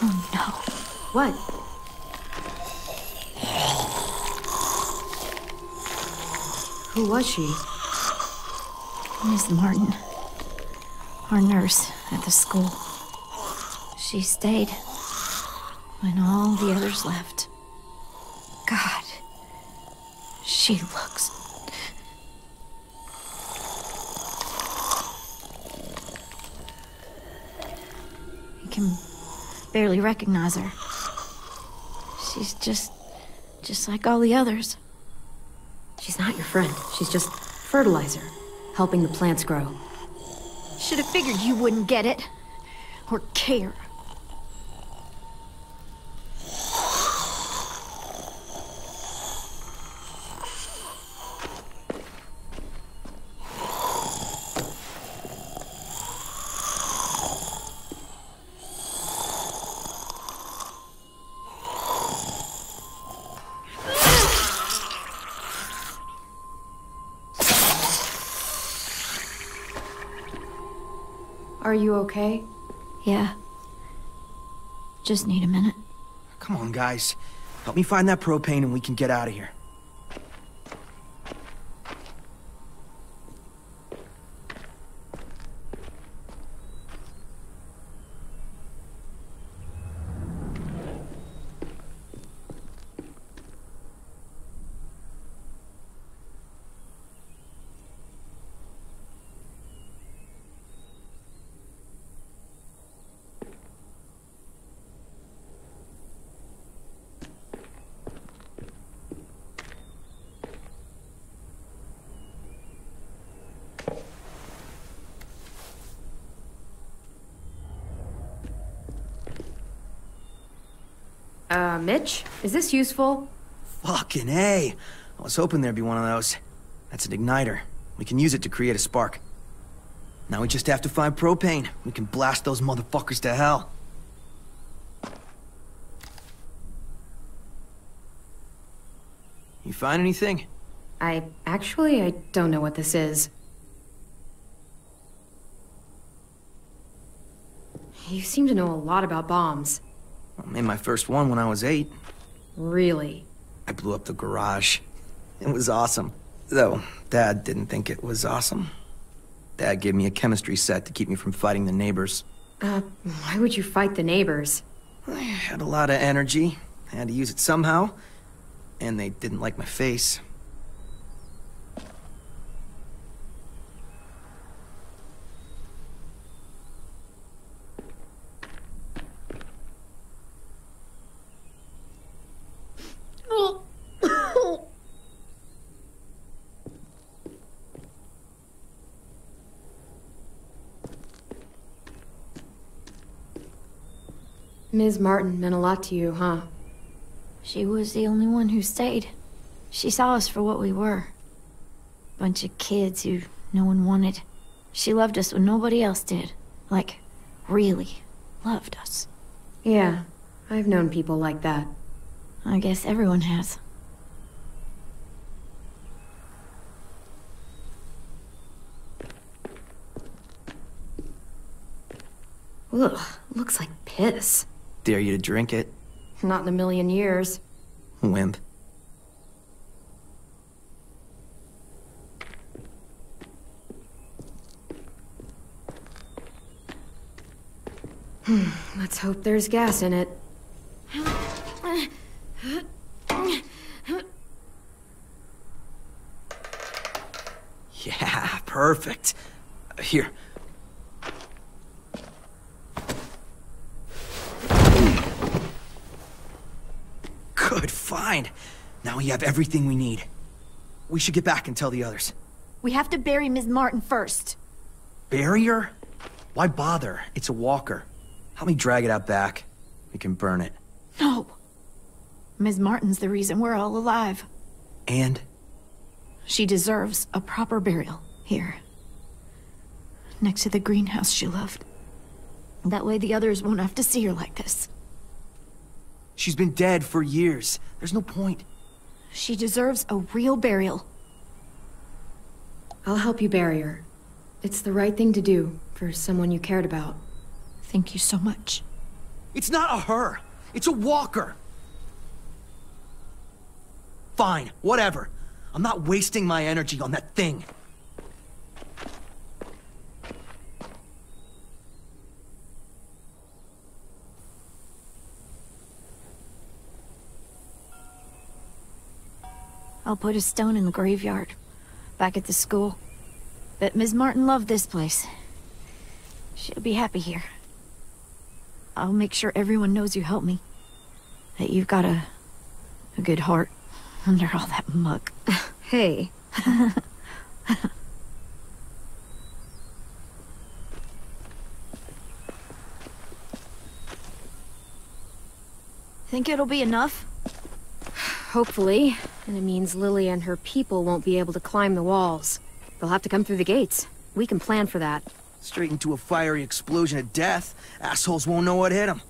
Oh no. What? Who was she? Miss Martin. Our nurse at the school. She stayed when all the others left. She looks. You can barely recognize her. She's just. just like all the others. She's not your friend. She's just fertilizer, helping the plants grow. Should have figured you wouldn't get it. Or care. Are you okay? Yeah. Just need a minute. Come on, guys. Help me find that propane and we can get out of here. Uh, Mitch? Is this useful? Fucking A. I was hoping there'd be one of those. That's an igniter. We can use it to create a spark. Now we just have to find propane. We can blast those motherfuckers to hell. You find anything? I... actually, I don't know what this is. You seem to know a lot about bombs. I made my first one when I was eight. Really? I blew up the garage. It was awesome. Though, Dad didn't think it was awesome. Dad gave me a chemistry set to keep me from fighting the neighbors. Uh, why would you fight the neighbors? I had a lot of energy. I had to use it somehow. And they didn't like my face. Ms. Martin meant a lot to you, huh? She was the only one who stayed. She saw us for what we were. Bunch of kids who no one wanted. She loved us when nobody else did. Like, really loved us. Yeah, I've known people like that. I guess everyone has. Ugh, looks like piss. Dare you to drink it. Not in a million years. Wimp. Let's hope there's gas in it. Yeah, perfect. Here. Now we have everything we need. We should get back and tell the others. We have to bury Ms. Martin first. Barrier? Why bother? It's a walker. Help me drag it out back. We can burn it. No. Ms. Martin's the reason we're all alive. And? She deserves a proper burial here. Next to the greenhouse she loved. That way the others won't have to see her like this. She's been dead for years. There's no point. She deserves a real burial. I'll help you bury her. It's the right thing to do for someone you cared about. Thank you so much. It's not a her. It's a walker. Fine, whatever. I'm not wasting my energy on that thing. I'll put a stone in the graveyard, back at the school. But Ms. Martin loved this place. She'll be happy here. I'll make sure everyone knows you helped me. That you've got a... a good heart under all that muck. hey. Think it'll be enough? Hopefully. And it means Lilly and her people won't be able to climb the walls. They'll have to come through the gates. We can plan for that. Straight into a fiery explosion of death. Assholes won't know what hit them.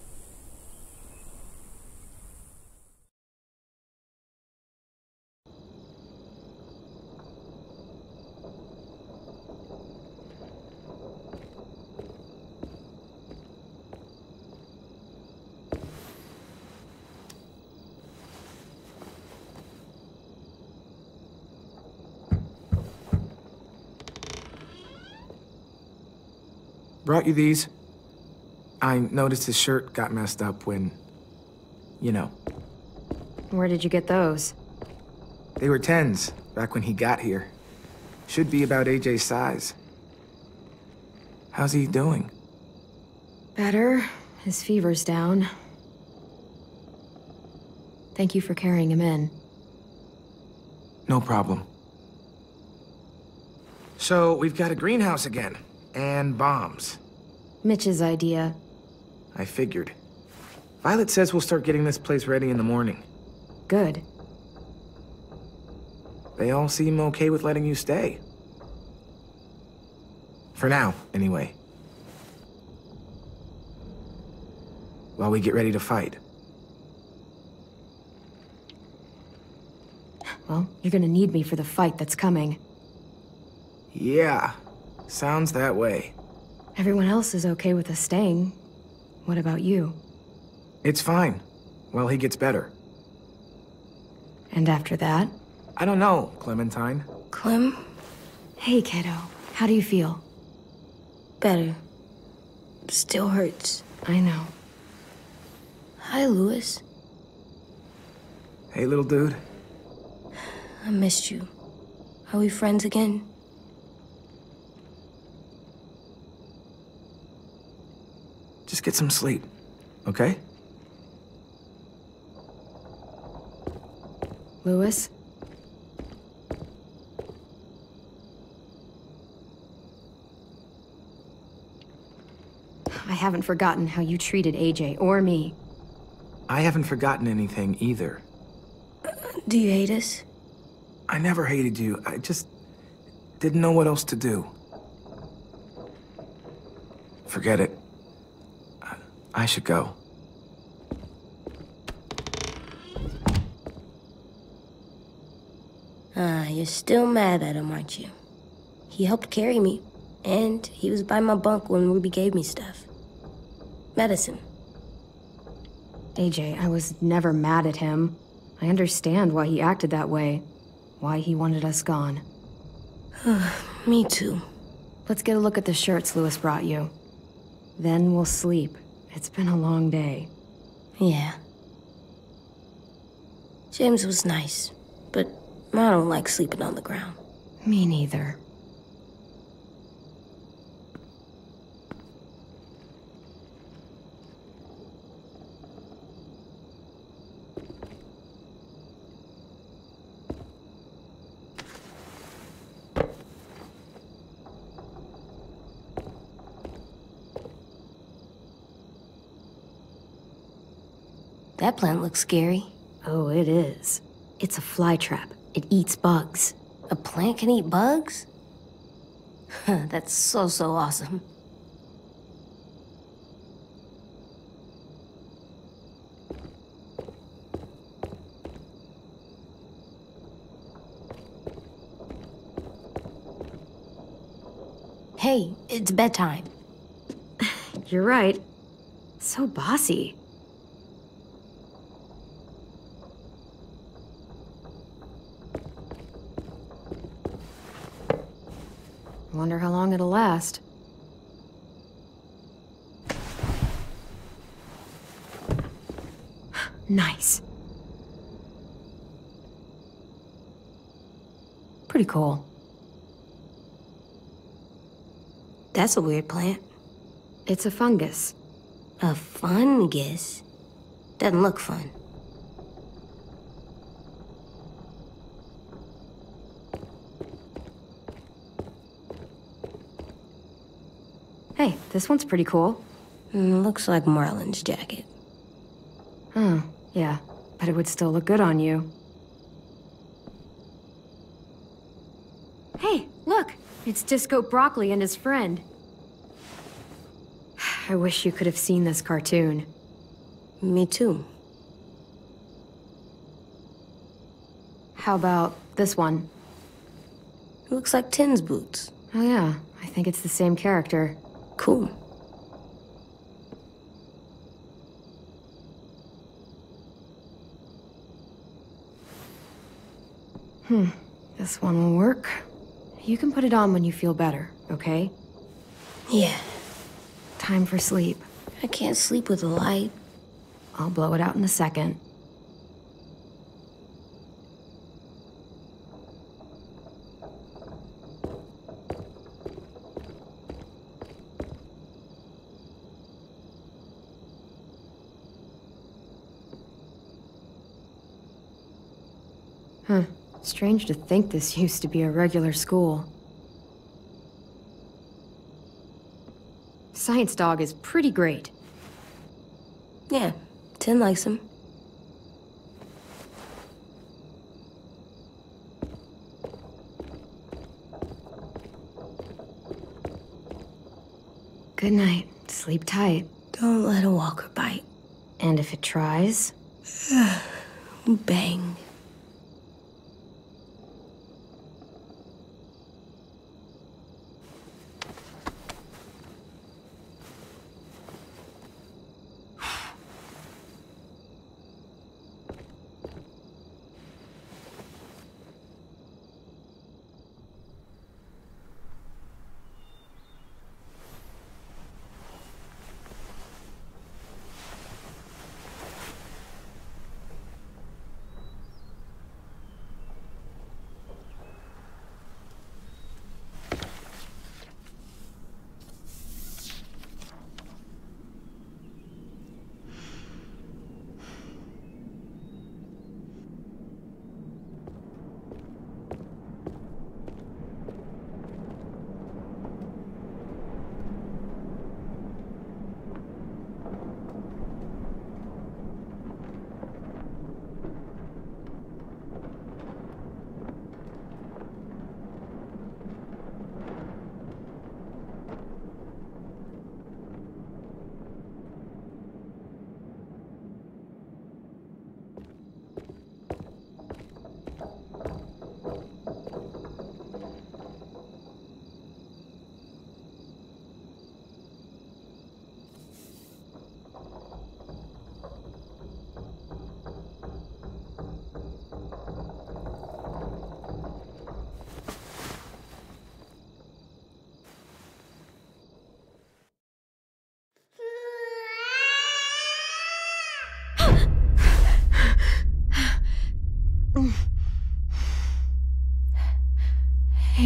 Brought you these. I noticed his shirt got messed up when... You know. Where did you get those? They were Tenn's, back when he got here. Should be about AJ's size. How's he doing? Better. His fever's down. Thank you for carrying him in. No problem. So, we've got a greenhouse again. And bombs. Mitch's idea. I figured. Violet says we'll start getting this place ready in the morning. Good. They all seem okay with letting you stay. For now, anyway. While we get ready to fight. Well, you're gonna need me for the fight that's coming. Yeah, sounds that way. Everyone else is okay with us staying. What about you? It's fine. Well, he gets better. And after that? I don't know, Clementine. Clem? Hey, kiddo. How do you feel? Better. Still hurts. I know. Hi, Louis. Hey, little dude. I missed you. Are we friends again? Just get some sleep, okay? Louis? I haven't forgotten how you treated AJ or me. I haven't forgotten anything either. Do you hate us? I never hated you. I just didn't know what else to do. Forget it. I- I should go. Ah, you're still mad at him, aren't you? He helped carry me, and he was by my bunk when Ruby gave me stuff. Medicine. AJ, I was never mad at him. I understand why he acted that way. Why he wanted us gone. me too. Let's get a look at the shirts Louis brought you. Then we'll sleep. It's been a long day. Yeah. James was nice, but I don't like sleeping on the ground. Me neither. That plant looks scary. Oh, it is. It's a fly trap. It eats bugs. A plant can eat bugs? That's so, so awesome. Hey, it's bedtime. You're right. So bossy. Wonder how long it'll last. nice. Pretty cool. That's a weird plant. It's a fungus. A fungus? Doesn't look fun. Hey, this one's pretty cool. Mm, looks like Marlon's jacket. Hmm, yeah. But it would still look good on you. Hey, look! It's Disco Broccoli and his friend. I wish you could have seen this cartoon. Me too. How about this one? It Looks like Tenn's boots. Oh yeah, I think it's the same character. Cool. Hmm, this one will work. You can put it on when you feel better, okay? Yeah. Time for sleep. I can't sleep with a light. I'll blow it out in a second. Huh. Strange to think this used to be a regular school. Science Dog is pretty great. Yeah, Tenn likes him. Good night. Sleep tight. Don't let a walker bite. And if it tries? Bang.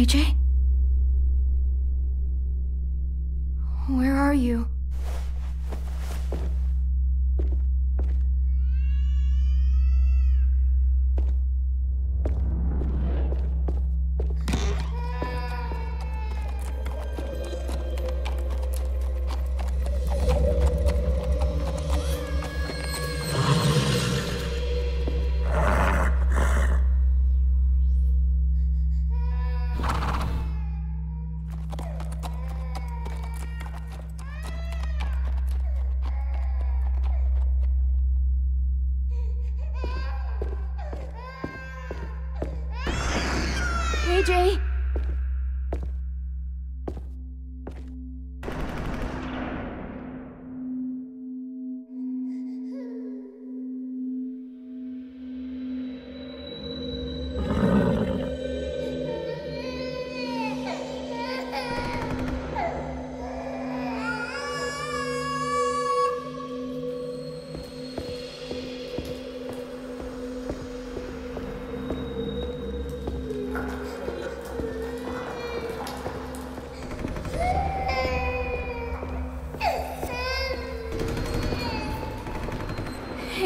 AJ?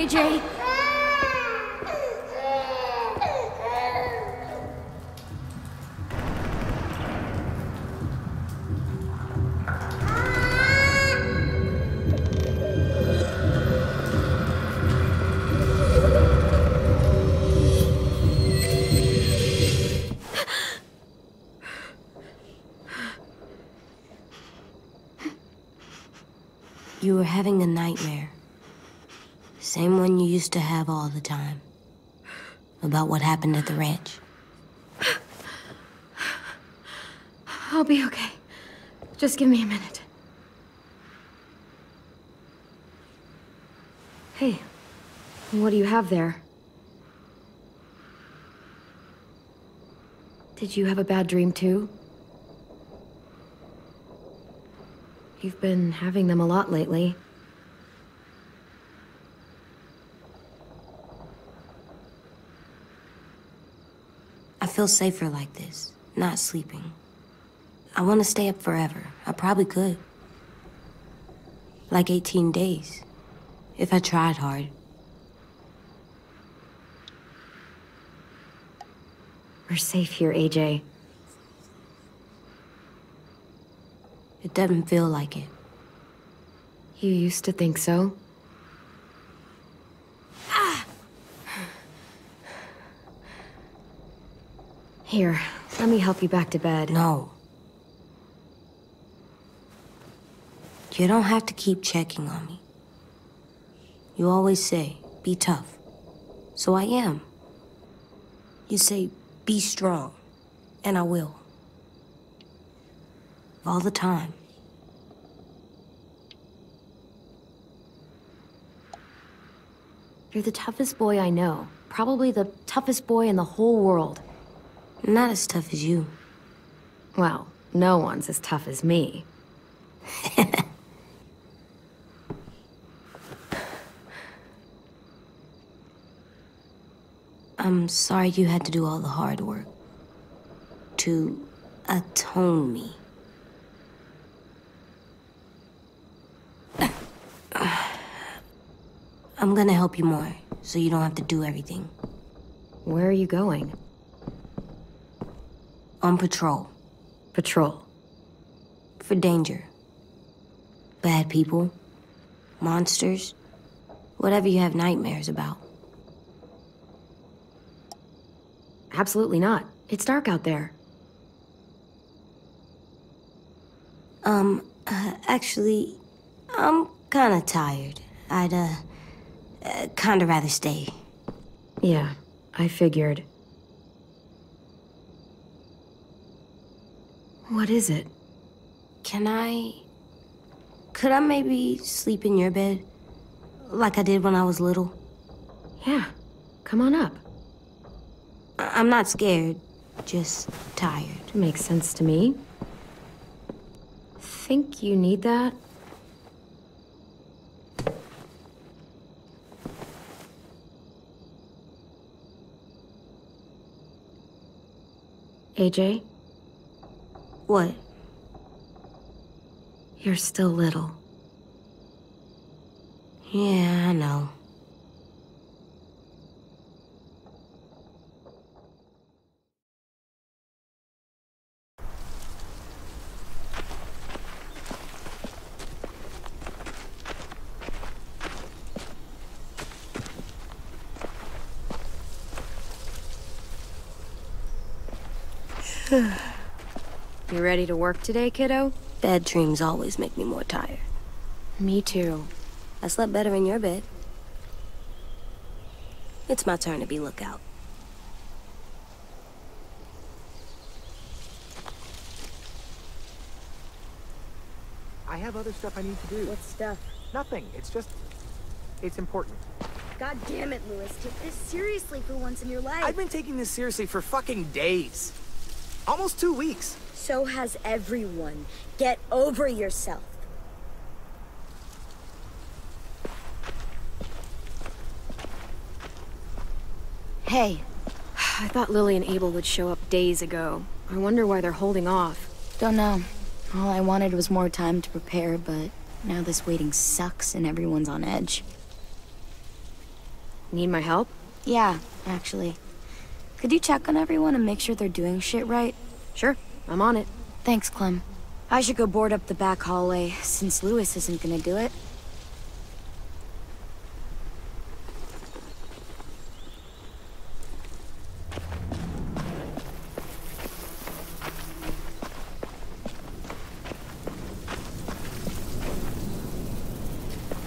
AJ? To have all the time. About what happened at the ranch. I'll be okay. Just give me a minute. Hey, what do you have there? Did you have a bad dream too? You've been having them a lot lately. Feel safer like this, not sleeping. I want to stay up forever. I probably could. Like 18 days. If I tried hard. We're safe here, AJ. It doesn't feel like it. You used to think so? Here, let me help you back to bed. No. You don't have to keep checking on me. You always say, be tough. So I am. You say, be strong. And I will. All the time. You're the toughest boy I know. Probably the toughest boy in the whole world. Not as tough as you. Well, no one's as tough as me. I'm sorry you had to do all the hard work. To atone me. I'm gonna help you more, so you don't have to do everything. Where are you going? On patrol. Patrol. For danger. Bad people. Monsters. Whatever you have nightmares about. Absolutely not. It's dark out there. Um, uh, actually, I'm kinda tired. I'd, uh, uh, kinda rather stay. Yeah, I figured. What is it? Can I... Could I maybe sleep in your bed? Like I did when I was little? Yeah, come on up. I- I'm not scared, just tired. Makes sense to me. Think you need that? AJ? What? You're still little. Yeah, I know. You ready to work today, kiddo? Bad dreams always make me more tired. Me too. I slept better in your bed. It's my turn to be lookout. I have other stuff I need to do. What stuff? Nothing. It's just... It's important. God damn it, Louis. Take this seriously for once in your life. I've been taking this seriously for fucking days. Almost two weeks. So has everyone. Get over yourself. Hey. I thought Lilly and Abel would show up days ago. I wonder why they're holding off. Don't know. All I wanted was more time to prepare, but now this waiting sucks and everyone's on edge. Need my help? Yeah, actually. Could you check on everyone and make sure they're doing shit right? Sure, I'm on it. Thanks, Clem. I should go board up the back hallway, since Louis isn't gonna do it.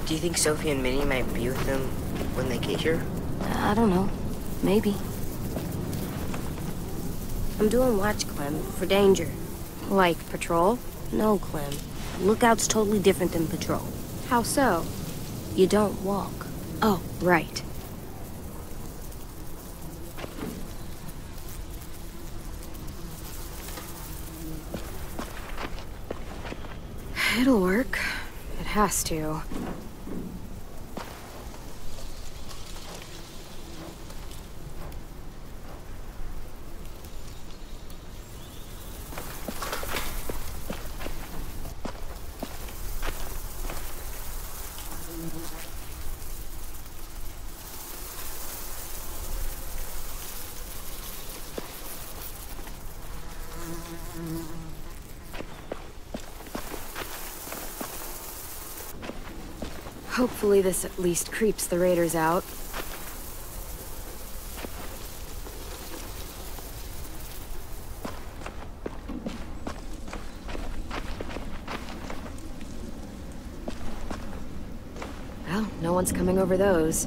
Do you think Sophie and Minnie might be with them when they get here? I don't know. Maybe. I'm doing watch, Clem, for danger. Like patrol? No, Clem. Lookout's totally different than patrol. How so? You don't walk. Oh, right. It'll work. It has to. Hopefully this at least creeps the raiders out. Well, no one's coming over those.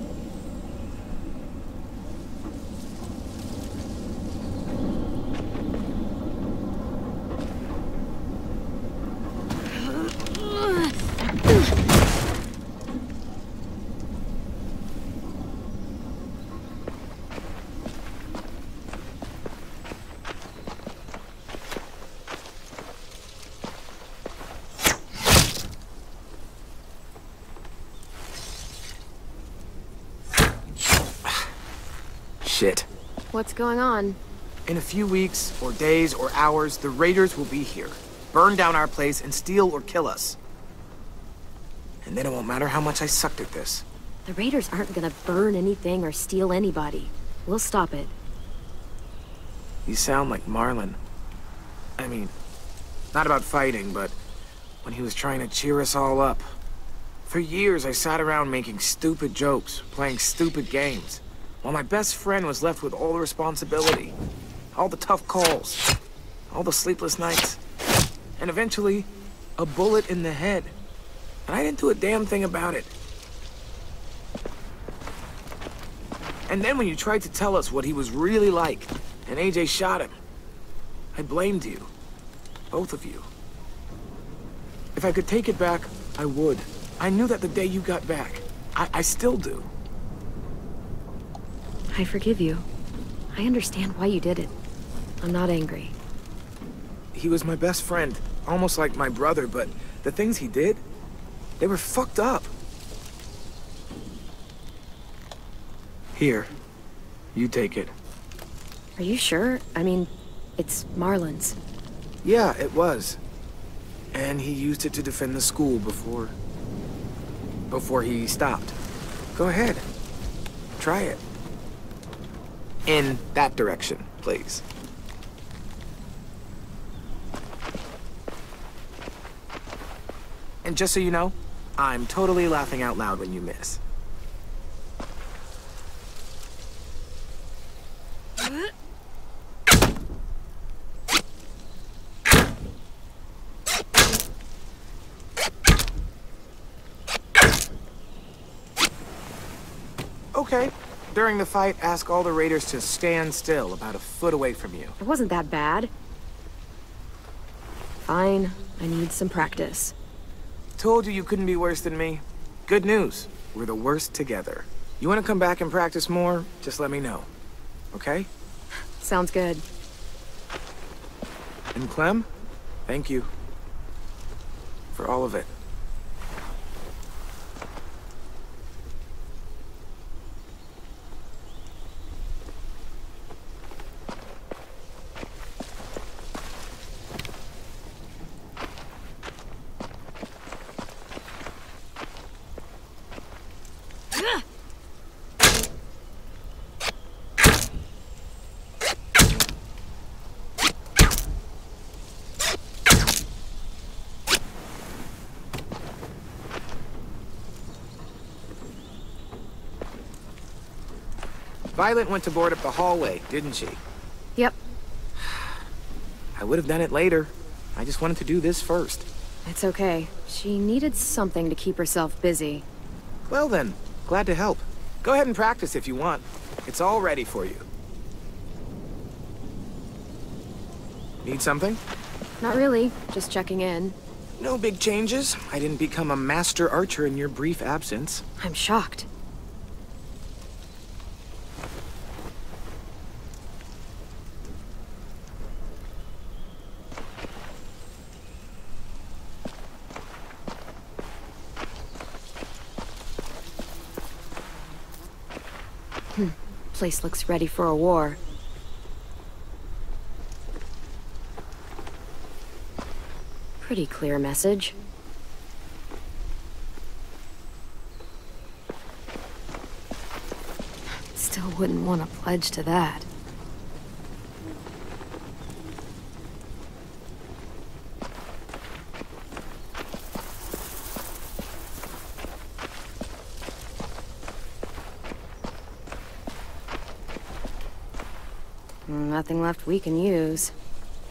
Shit. What's going on? In a few weeks, or days, or hours, the raiders will be here. Burn down our place and steal or kill us. And then it won't matter how much I sucked at this. The Raiders aren't gonna burn anything or steal anybody. We'll stop it. You sound like Marlon. I mean, not about fighting, but when he was trying to cheer us all up. For years, I sat around making stupid jokes, playing stupid games, while my best friend was left with all the responsibility, all the tough calls, all the sleepless nights, and eventually, a bullet in the head. And I didn't do a damn thing about it. And then when you tried to tell us what he was really like, and AJ shot him, I blamed you. Both of you. If I could take it back, I would. I knew that the day you got back. I, I still do. I forgive you. I understand why you did it. I'm not angry. He was my best friend, almost like my brother, but the things he did, they were fucked up. Here, you take it. Are you sure? I mean, it's Marlon's. Yeah, it was. And he used it to defend the school before... before he stopped. Go ahead. Try it. In that direction, please. And just so you know, I'm totally laughing out loud when you miss. Okay. During the fight, ask all the raiders to stand still about a foot away from you. It wasn't that bad. Fine. I need some practice. Told you you couldn't be worse than me. Good news. We're the worst together. You want to come back and practice more? Just let me know. Okay? Sounds good. And Clem, thank you. For all of it. Violet went to board up the hallway, didn't she? Yep. I would have done it later. I just wanted to do this first. It's okay. She needed something to keep herself busy. Well then, glad to help. Go ahead and practice if you want. It's all ready for you. Need something? Not really. Just checking in. No big changes. I didn't become a master archer in your brief absence. I'm shocked. Place looks ready for a war. Pretty clear message. Still wouldn't want to pledge to that. nothing left we can use.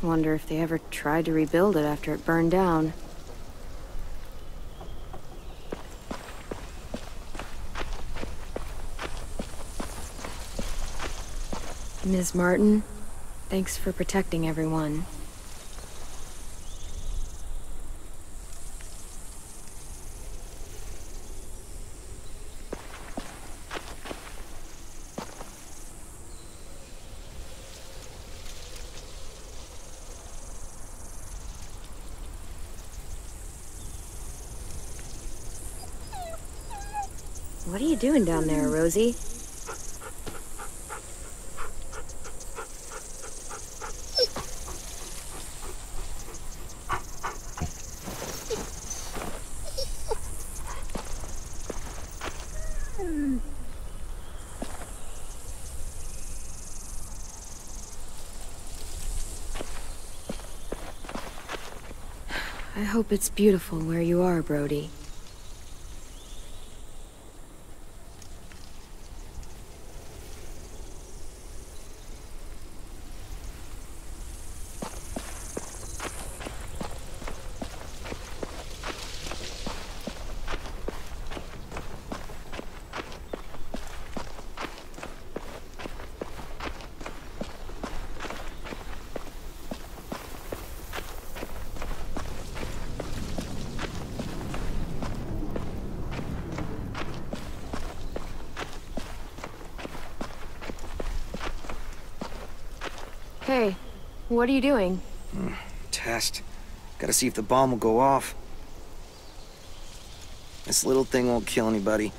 Wonder if they ever tried to rebuild it after it burned down. Ms. Martin, thanks for protecting everyone. Doing down there, Rosie? I hope it's beautiful where you are, Brody. Hey, what are you doing? Test. Gotta see if the bomb will go off. This little thing won't kill anybody.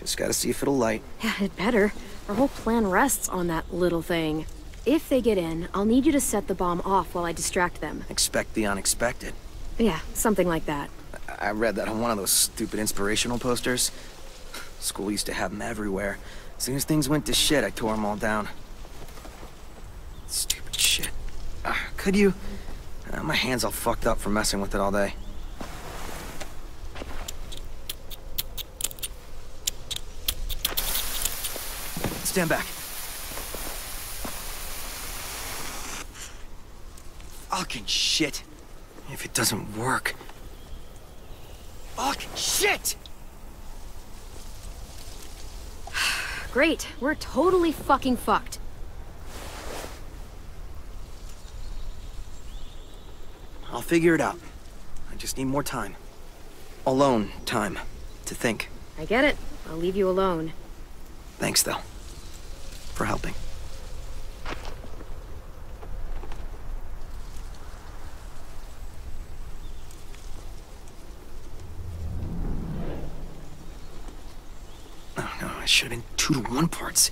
Just gotta see if it'll light. Yeah, it better. Our whole plan rests on that little thing. If they get in, I'll need you to set the bomb off while I distract them. Expect the unexpected. Yeah, something like that. I read that on one of those stupid inspirational posters. School used to have them everywhere. As soon as things went to shit, I tore them all down. Stupid shit. Uh, could you? Uh, my hand's all fucked up from messing with it all day. Stand back. Fucking shit. If it doesn't work. Fucking shit! Great, we're totally fucking fucked. Figure it out. I just need more time. Alone time. To think. I get it. I'll leave you alone. Thanks, though. For helping. Oh, no, I should have been two to one parts.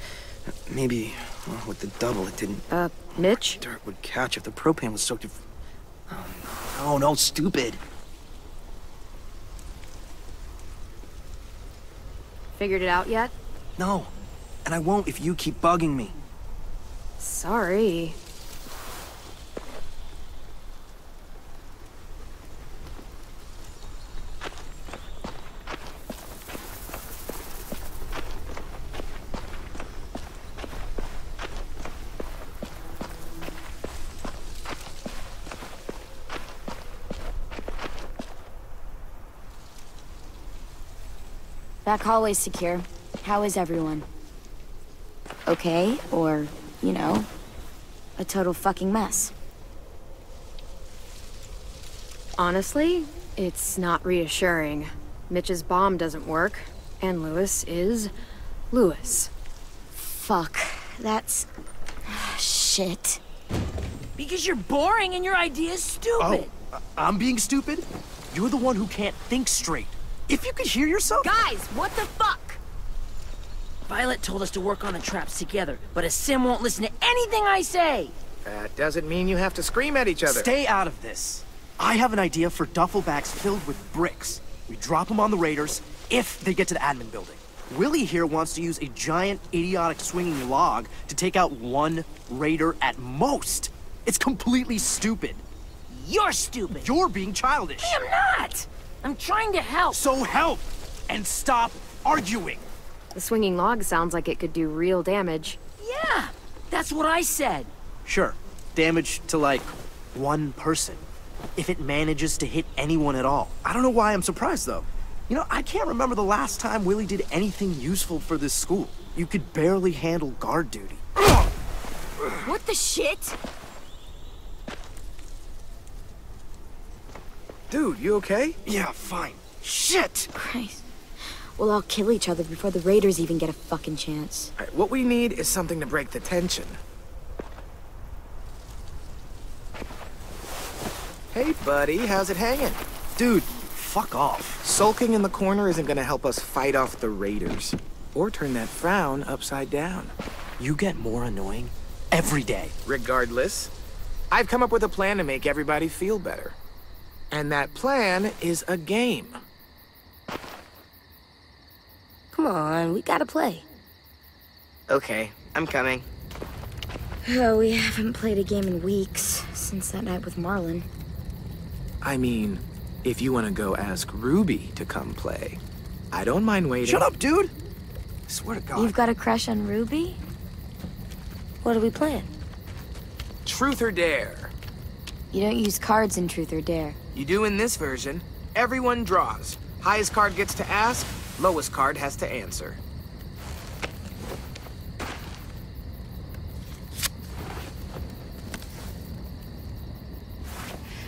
Maybe, well, with the double, it didn't... Uh, Mitch? Dirt would catch if the propane was soaked in... Oh, no, no, stupid. Figured it out yet? No. And I won't if you keep bugging me. Sorry. Back hallway's secure. How is everyone? Okay, or, you know, a total fucking mess. Honestly, it's not reassuring. Mitch's bomb doesn't work, and Louis is... Louis. Fuck. That's... shit. Because you're boring and your idea's stupid. Oh, I'm being stupid? You're the one who can't think straight. If you could hear yourself... Guys, what the fuck? Violet told us to work on the traps together, but Aasim won't listen to anything I say. That doesn't mean you have to scream at each other. Stay out of this. I have an idea for duffel bags filled with bricks. We drop them on the raiders if they get to the admin building. Willy here wants to use a giant, idiotic swinging log to take out one raider at most. It's completely stupid. You're stupid. You're being childish. I am not. I'm trying to help. So help! And stop arguing! The swinging log sounds like it could do real damage. Yeah, that's what I said. Sure, damage to, like, one person. If it manages to hit anyone at all. I don't know why I'm surprised, though. You know, I can't remember the last time Willy did anything useful for this school. You could barely handle guard duty. What the shit? Dude, you okay? Yeah, fine. Shit! Christ. We'll all kill each other before the Raiders even get a fucking chance. All right, what we need is something to break the tension. Hey, buddy, how's it hanging? Dude, fuck off. Sulking in the corner isn't gonna help us fight off the Raiders. Or turn that frown upside down. You get more annoying every day. Regardless, I've come up with a plan to make everybody feel better. And that plan is a game. Come on, we gotta play. Okay, I'm coming. Oh, we haven't played a game in weeks, since that night with Marlon. I mean, if you want to go ask Ruby to come play, I don't mind waiting. Shut up, dude! I swear to God. You've got a crush on Ruby? What are we playing? Truth or dare? You don't use cards in Truth or Dare. You do in this version. Everyone draws. Highest card gets to ask, lowest card has to answer.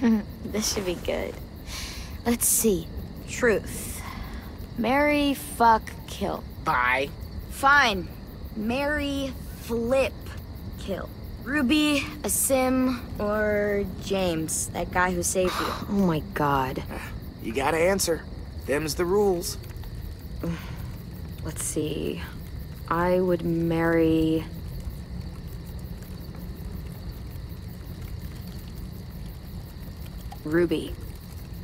this should be good. Let's see. Truth. Mary, fuck, kill. Bye. Fine. Mary, flip, kill. Ruby, Aasim, or James, that guy who saved you. Oh my god. You gotta answer. Them's the rules. Let's see. I would marry... Ruby.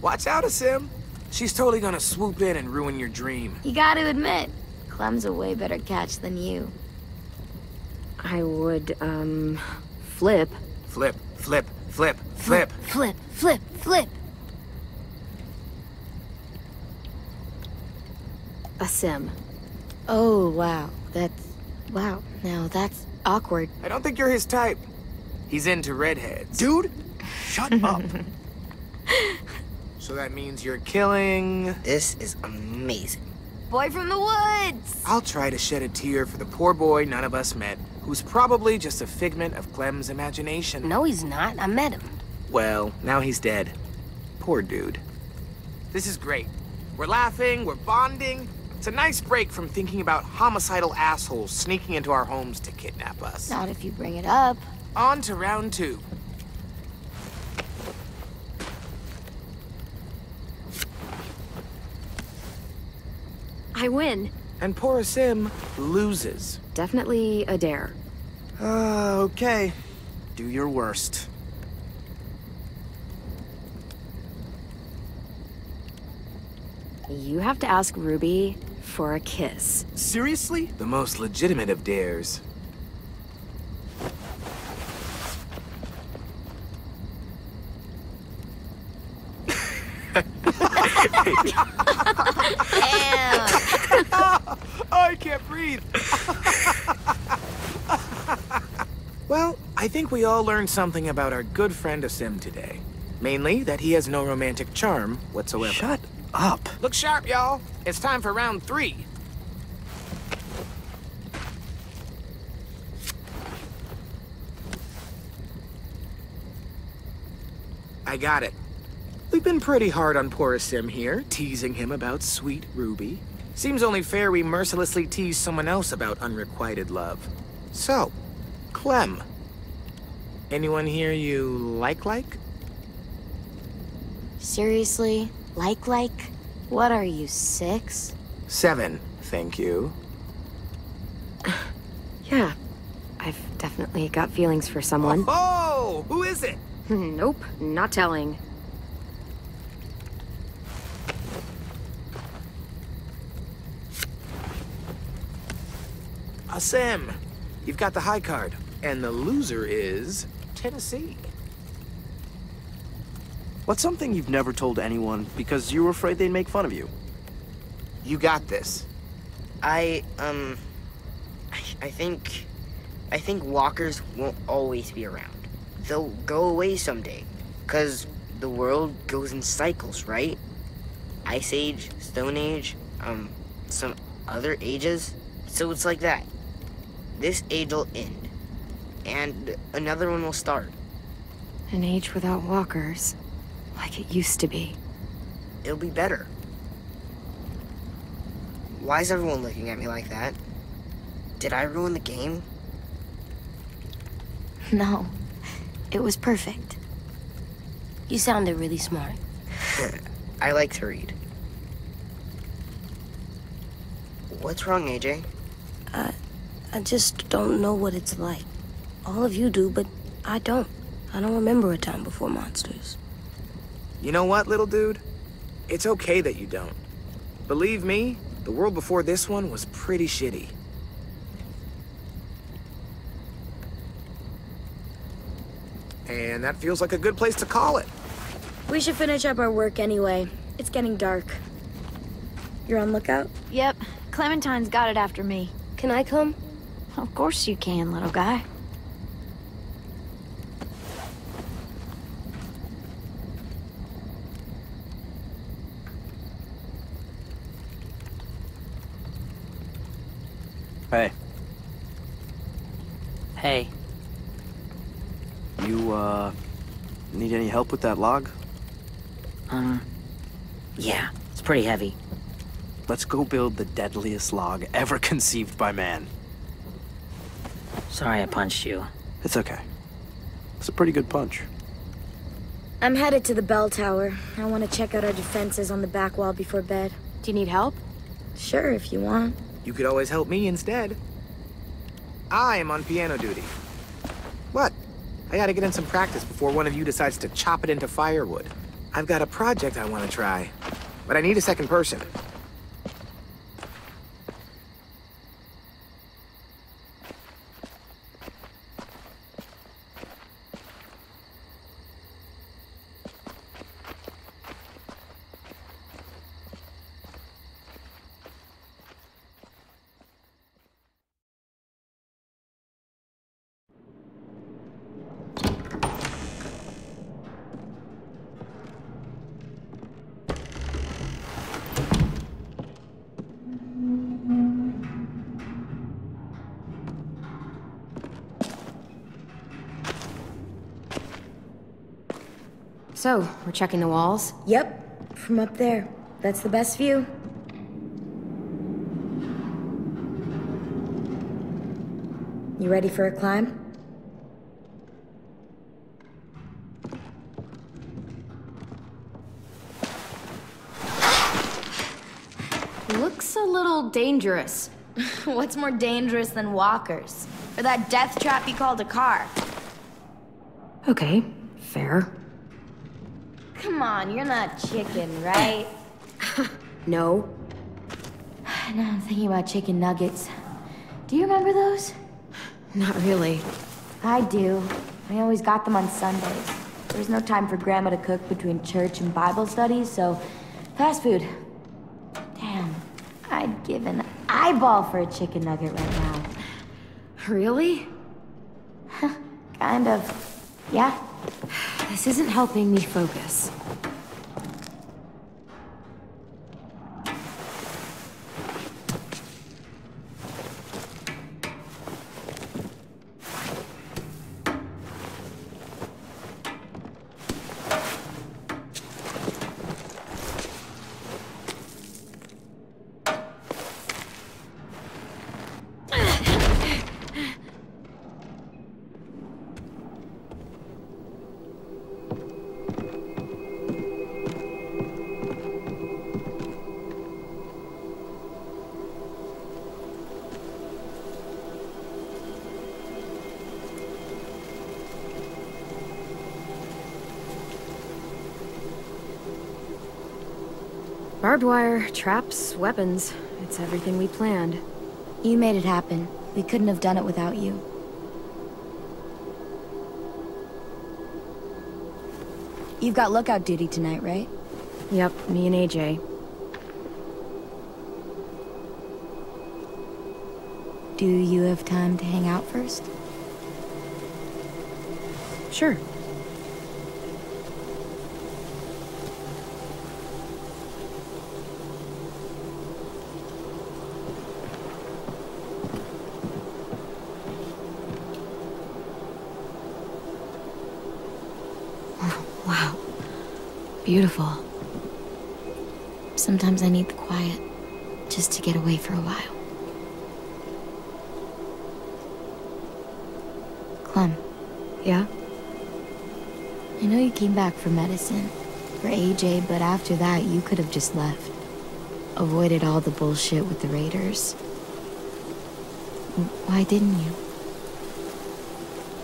Watch out, Aasim. She's totally gonna swoop in and ruin your dream. You gotta admit, Clem's a way better catch than you. I would, um, flip. Flip, flip, flip, flip. Flip, flip, flip. Aasim. Oh, wow. That's... Wow. Now, that's awkward. I don't think you're his type. He's into redheads. Dude, shut up. So that means you're killing... This is amazing. Boy from the woods! I'll try to shed a tear for the poor boy none of us met, who's probably just a figment of Clem's imagination. No, he's not. I met him. Well, now he's dead. Poor dude. This is great. We're laughing, we're bonding. It's a nice break from thinking about homicidal assholes sneaking into our homes to kidnap us. Not if you bring it up. On to round two. I win. And poor Sim loses. Definitely a dare. Uh, okay. Do your worst. You have to ask Ruby for a kiss. Seriously? The most legitimate of dares. I can't breathe. well, I think we all learned something about our good friend Aasim today. Mainly that he has no romantic charm whatsoever. Shut up. Look sharp, y'all. It's time for round three. I got it. We've been pretty hard on poor Sim here, teasing him about sweet Ruby. Seems only fair we mercilessly tease someone else about unrequited love. So, Clem. Anyone here you like like? Seriously? Like, like? What are you, six? Seven, thank you. Yeah. I've definitely got feelings for someone. Oh, who is it? nope, not telling. Aasim, you've got the high card, and the loser is Tennessee. What's something you've never told anyone because you were afraid they'd make fun of you? You got this. I, um... I, I think... I think walkers won't always be around. They'll go away someday. Because the world goes in cycles, right? Ice Age, Stone Age, um, some other ages. So it's like that. This age will end. And another one will start. An age without walkers. Like it used to be. It'll be better. Why is everyone looking at me like that? Did I ruin the game? No. It was perfect. You sounded really smart. I like to read. What's wrong, AJ? I, uh, I just don't know what it's like. All of you do, but I don't. I don't remember a time before monsters. You know what, little dude? It's okay that you don't. Believe me, the world before this one was pretty shitty. And that feels like a good place to call it. We should finish up our work anyway. It's getting dark. You're on lookout? Yep. Clementine's got it after me. Can I come? Of course you can, little guy. Hey, Hey, you, uh, need any help with that log? um, yeah, it's pretty heavy. Let's go build the deadliest log ever conceived by man. Sorry I punched you. It's okay. It's a pretty good punch. I'm headed to the bell tower. I want to check out our defenses on the back wall before bed. Do you need help? Sure, if you want. You could always help me instead. I am on piano duty. What? I gotta get in some practice before one of you decides to chop it into firewood. I've got a project I want to try, but I need a second person. So, we're checking the walls? Yep, from up there. That's the best view. You ready for a climb? Looks a little dangerous. What's more dangerous than walkers? Or that death trap you called a car? Okay, fair. Come on, you're not chicken, right? No. now I'm thinking about chicken nuggets. Do you remember those? Not really. I do. I always got them on Sundays. There was no time for Grandma to cook between church and Bible studies, so fast food. Damn, I'd give an eyeball for a chicken nugget right now. Really? kind of. Yeah. This isn't helping me focus. Wire, traps, weapons. It's everything we planned. You made it happen. We couldn't have done it without you. You've got lookout duty tonight, right? Yep, me and AJ. Do you have time to hang out first? Sure. Beautiful. Sometimes I need the quiet, just to get away for a while. Clem. Yeah? I know you came back for medicine, for AJ, but after that, you could have just left. Avoided all the bullshit with the Raiders. Why didn't you?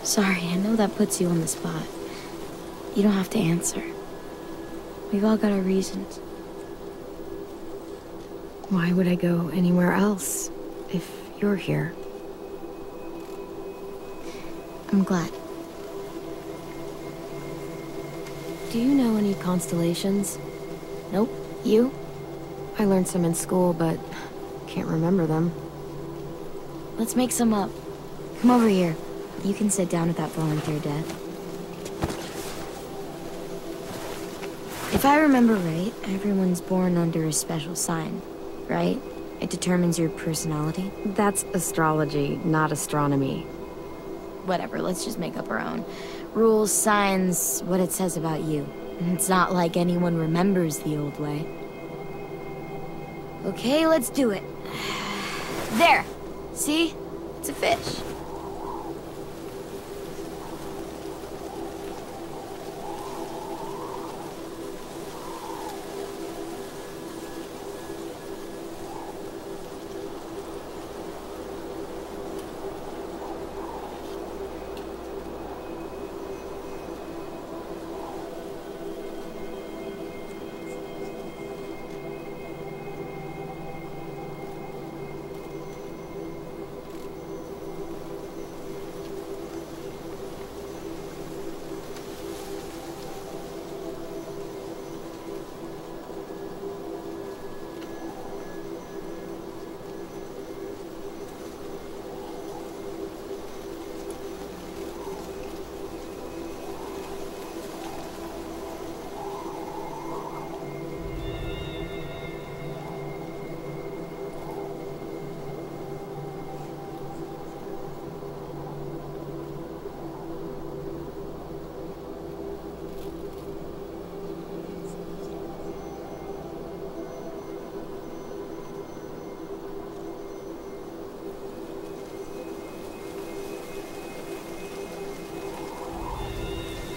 Sorry, I know that puts you on the spot. You don't have to answer. We've all got our reasons. Why would I go anywhere else if you're here? I'm glad. Do you know any constellations? Nope. You? I learned some in school, but can't remember them. Let's make some up. Come over here. You can sit down at that volunteer desk. If I remember right, everyone's born under a special sign, right? It determines your personality. That's astrology, not astronomy. Whatever, let's just make up our own. Rules, signs, what it says about you. It's not like anyone remembers the old way. Okay, let's do it. There! See? It's a fish.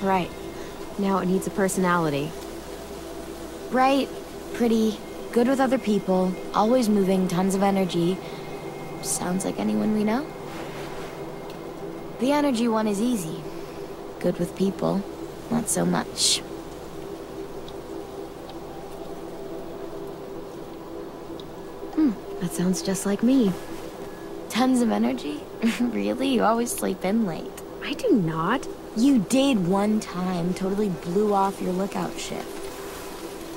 Right. Now it needs a personality. Bright, pretty, good with other people, always moving, tons of energy. Sounds like anyone we know. The energy one is easy. Good with people, not so much. Hmm, that sounds just like me. Tons of energy? really? You always sleep in late. I do not. You did one time. Totally blew off your lookout shift.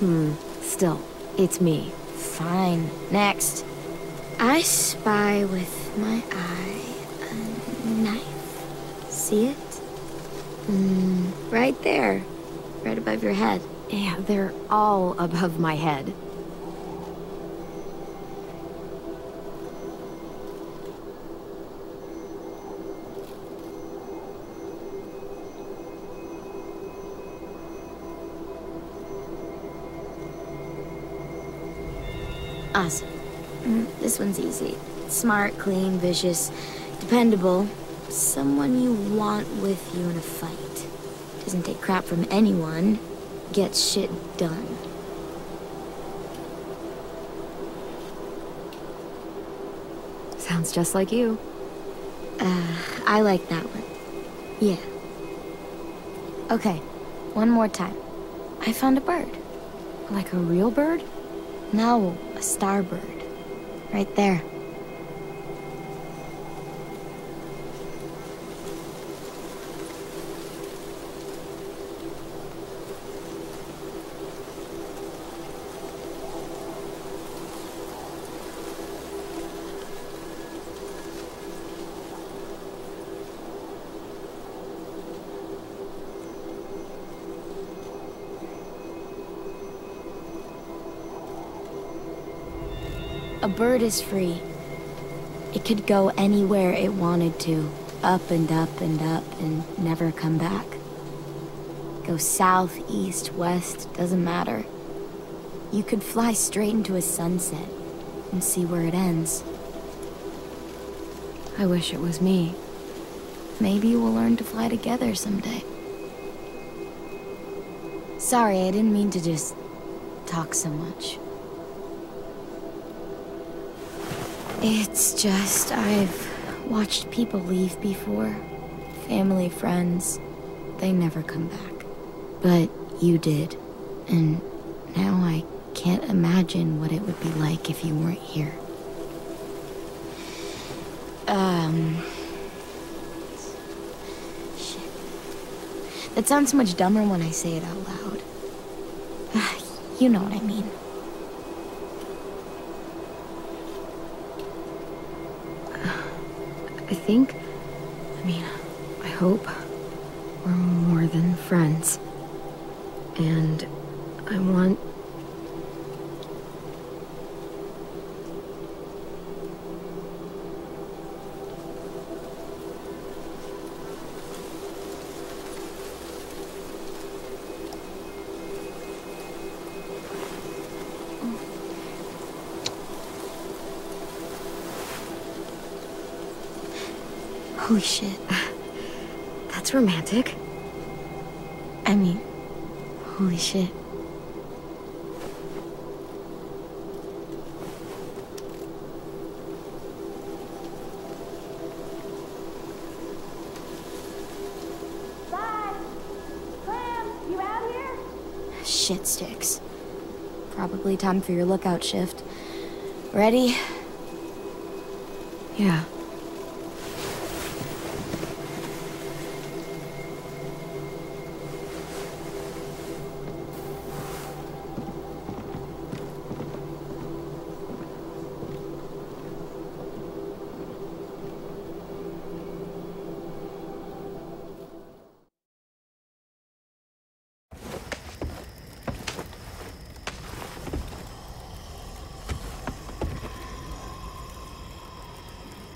Hmm. Still, it's me. Fine. Next. I spy with my eye a knife. See it? Mm, right there. Right above your head. Yeah, they're all above my head. Awesome. Mm, This one's easy. Smart, clean, vicious, dependable. Someone you want with you in a fight. Doesn't take crap from anyone. Gets shit done. Sounds just like you. Uh, I like that one. Yeah. Okay, one more time. I found a bird. Like a real bird? No, a starbird. Right there. Bird is free. It could go anywhere it wanted to, up and up and up and never come back. Go south, east, west, doesn't matter. You could fly straight into a sunset and see where it ends. I wish it was me. Maybe we'll learn to fly together someday. Sorry, I didn't mean to just talk so much. It's just I've watched people leave before. Family, friends. They never come back. But you did. And now I can't imagine what it would be like if you weren't here. Um... Shit. That sounds so much dumber when I say it out loud. you know what I mean. I think... I mean, I hope we're more than friends. And I want... shit. That's romantic. I mean, holy shit. Shit sticks. Probably time for your lookout shift. Ready? Yeah.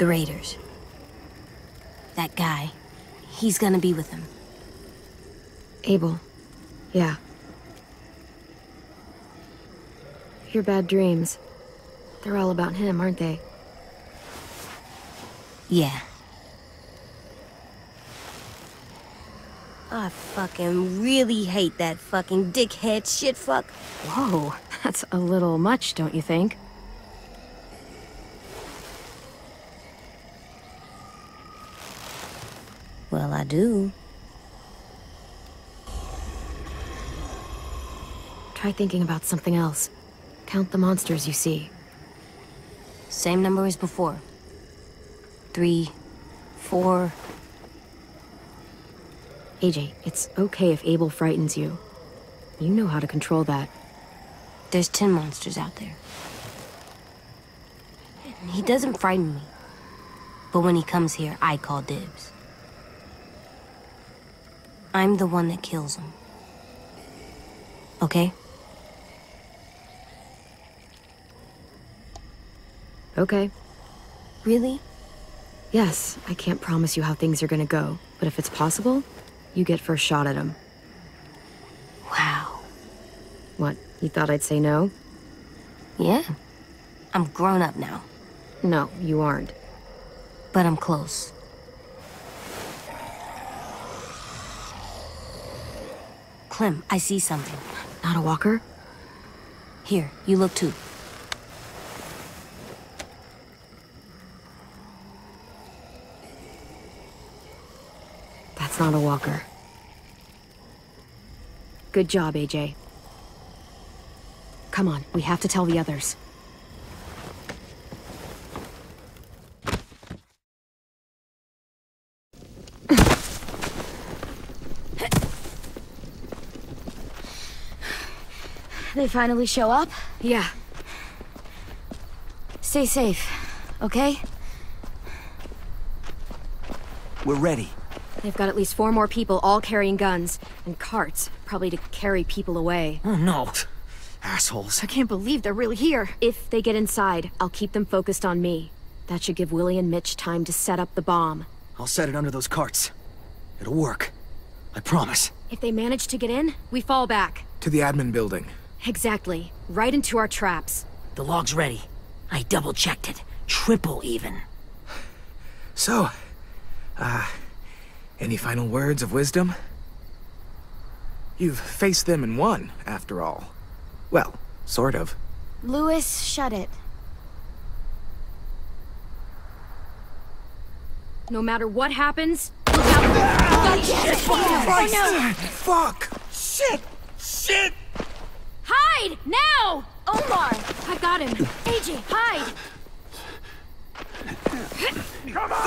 The Raiders. That guy. He's gonna be with them. Abel. Yeah. Your bad dreams. They're all about him, aren't they? Yeah. I fucking really hate that fucking dickhead shit fuck. Whoa, that's a little much, don't you think? Well, I do. Try thinking about something else. Count the monsters you see. Same number as before. Three, four. AJ, it's okay if Abel frightens you. You know how to control that. There's ten monsters out there. He doesn't frighten me. But when he comes here, I call dibs. I'm the one that kills him. Okay? Okay. Really? Yes, I can't promise you how things are gonna go, but if it's possible, you get first shot at him. Wow. What, you thought I'd say no? Yeah. I'm grown up now. No, you aren't. But I'm close. Clem, I see something. Not a walker? Here, you look too. That's not a walker. Good job, AJ. Come on, we have to tell the others. Finally show up? Yeah. Stay safe, okay? We're ready. They've got at least four more people all carrying guns. And carts, probably to carry people away. Oh no. Assholes. I can't believe they're really here. If they get inside, I'll keep them focused on me. That should give Willy and Mitch time to set up the bomb. I'll set it under those carts. It'll work. I promise. If they manage to get in, we fall back. To the admin building. Exactly. Right into our traps. The log's ready. I double-checked it. Triple even. So, uh, any final words of wisdom? You've faced them and won, after all. Well, sort of. Louis, shut it. No matter what happens, look out! Oh, no! Fuck! Shit! Shit! Hide! Now! Omar! I got him. AJ, hide! Come on!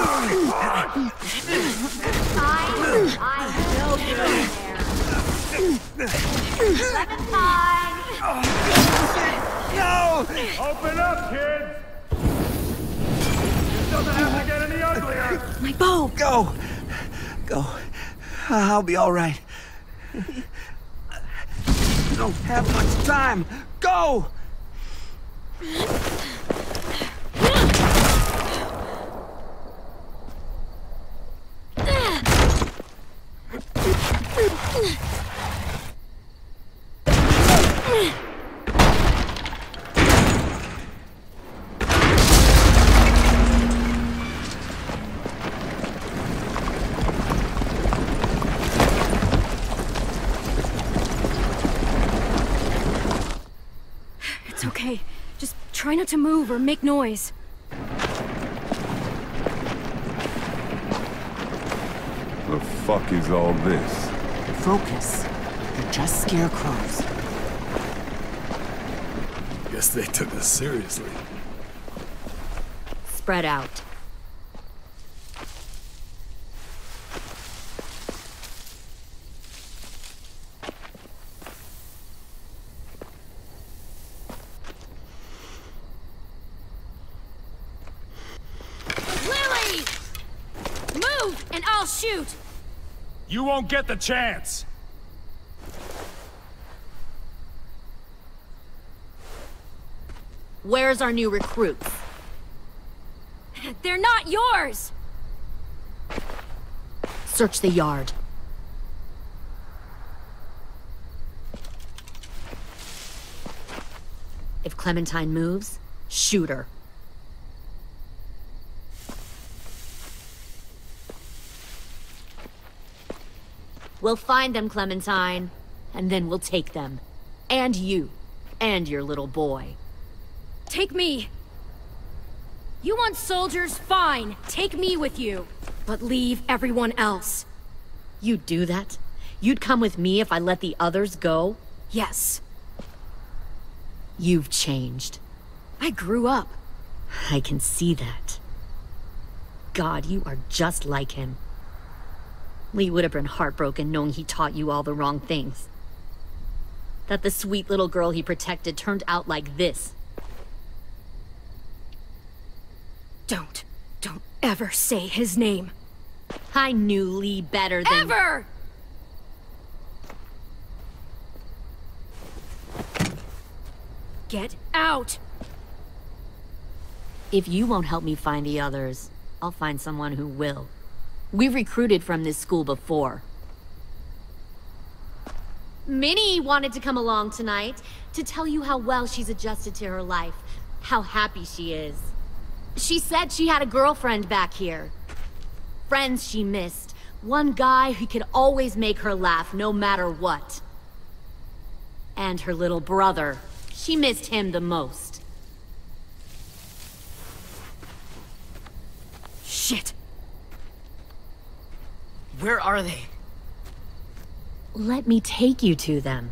I, I know you're in there. Clementine! No! Open up, kids! It doesn't have to get any uglier! My bow! Go! Go. I'll be alright. Don't have much time. Go! Not to move or make noise. The fuck is all this? Focus. They're just scarecrows. Guess they took us seriously. Spread out. Lilly! Move, and I'll shoot! You won't get the chance! Where's our new recruits? They're not yours! Search the yard. If Clementine moves, shoot her. We'll find them, Clementine, and then we'll take them. And you. And your little boy. Take me! You want soldiers? Fine. Take me with you. But leave everyone else. You'd do that? You'd come with me if I let the others go? Yes. You've changed. I grew up. I can see that. God, you are just like him. Lee would have been heartbroken knowing he taught you all the wrong things. That the sweet little girl he protected turned out like this. Don't. Don't ever say his name. I knew Lee better than- Ever! Get out! If you won't help me find the others, I'll find someone who will. We've recruited from this school before. Minnie wanted to come along tonight to tell you how well she's adjusted to her life, how happy she is. She said she had a girlfriend back here. Friends she missed. One guy who could always make her laugh no matter what. And her little brother. She missed him the most. Shit. Where are they? Let me take you to them.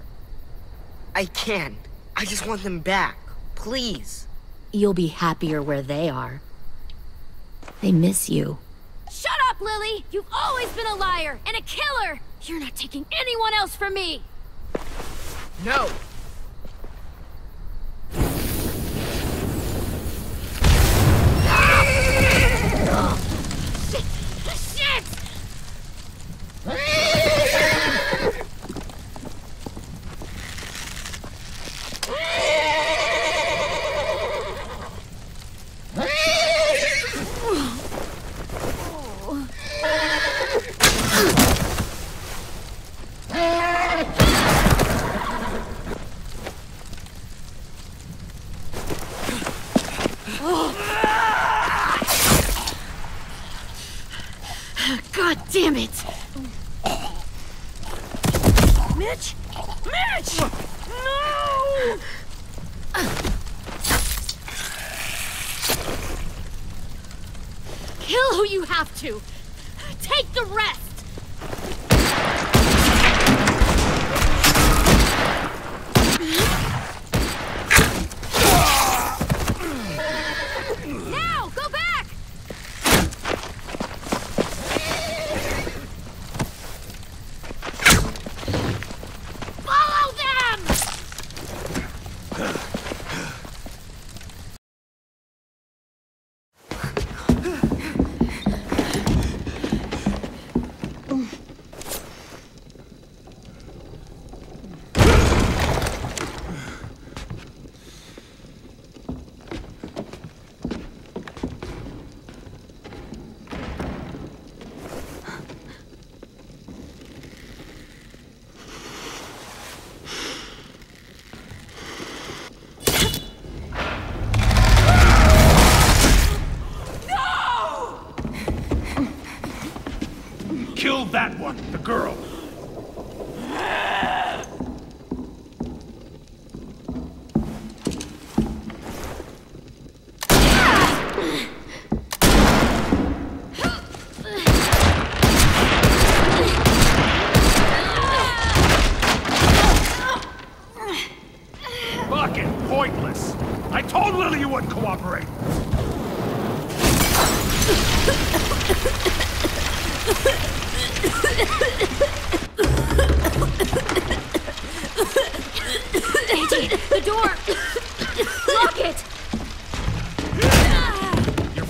I can't. I just want them back. Please. You'll be happier where they are. They miss you. Shut up, Lilly! You've always been a liar and a killer! You're not taking anyone else from me! No! Shit! God damn it! Mitch! Mitch! No! Kill who you have to. Take the rest. Now, go back. Follow them. Kill that one, the girl. Fucking pointless. I told Lilly you wouldn't cooperate. AJ, the door. Lock it. Your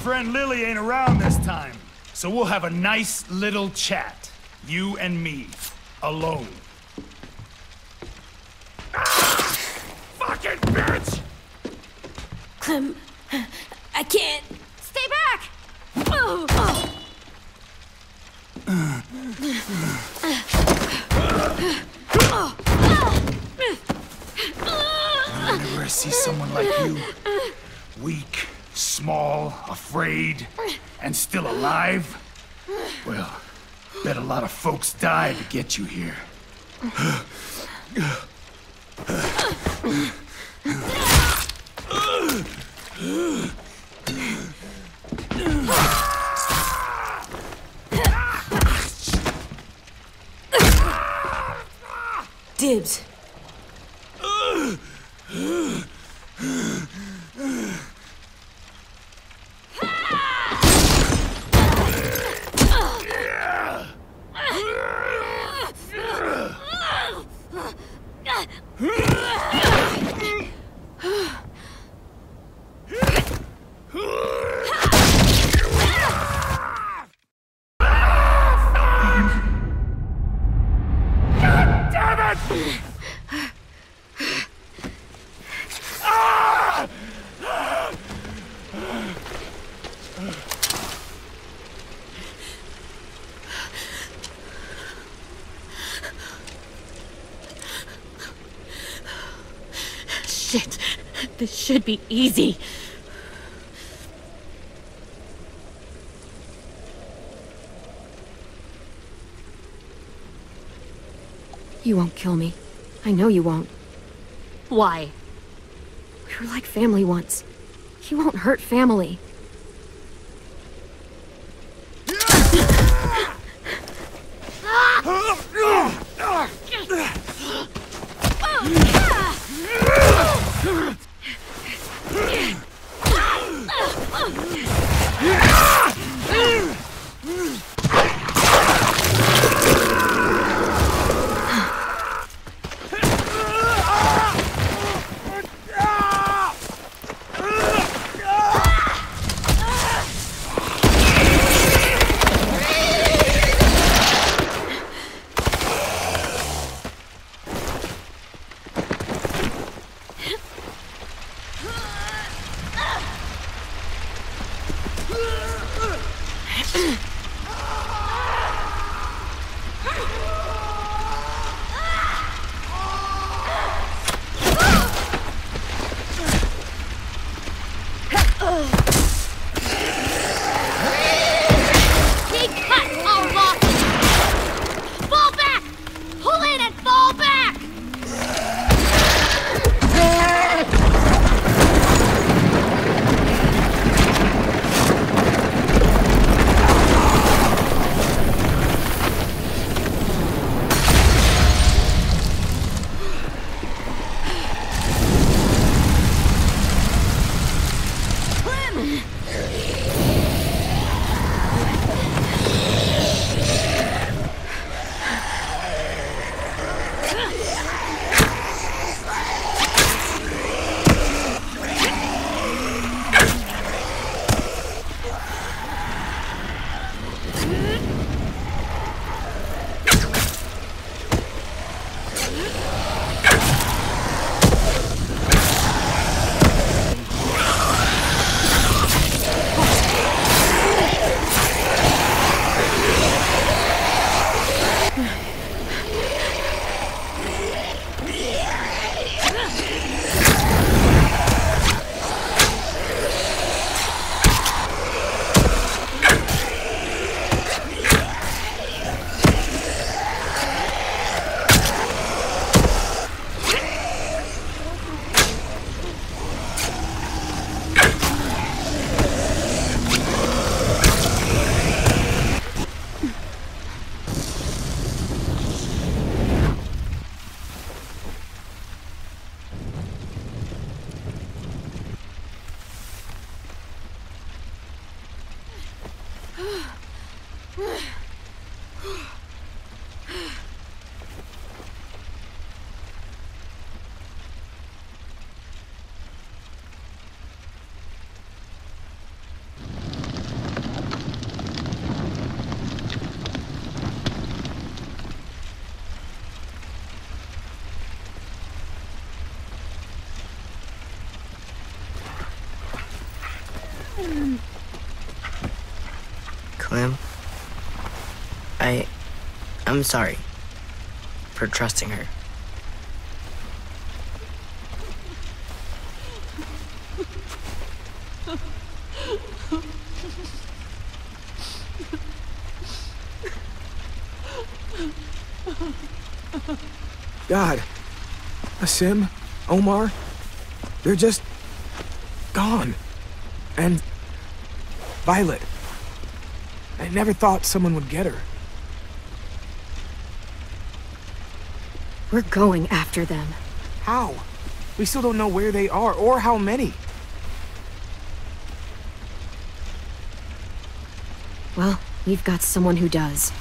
ain't around this time, so we'll have a nice little chat. You and me. Alone. To get you here. easy. You won't kill me. I know you won't. Why? We were like family once. You won't hurt family. I'm sorry for trusting her. God. Aasim, Omar, they're just gone. And Violet. I never thought someone would get her. We're going after them. How? We still don't know where they are or how many. Well, we've got someone who does.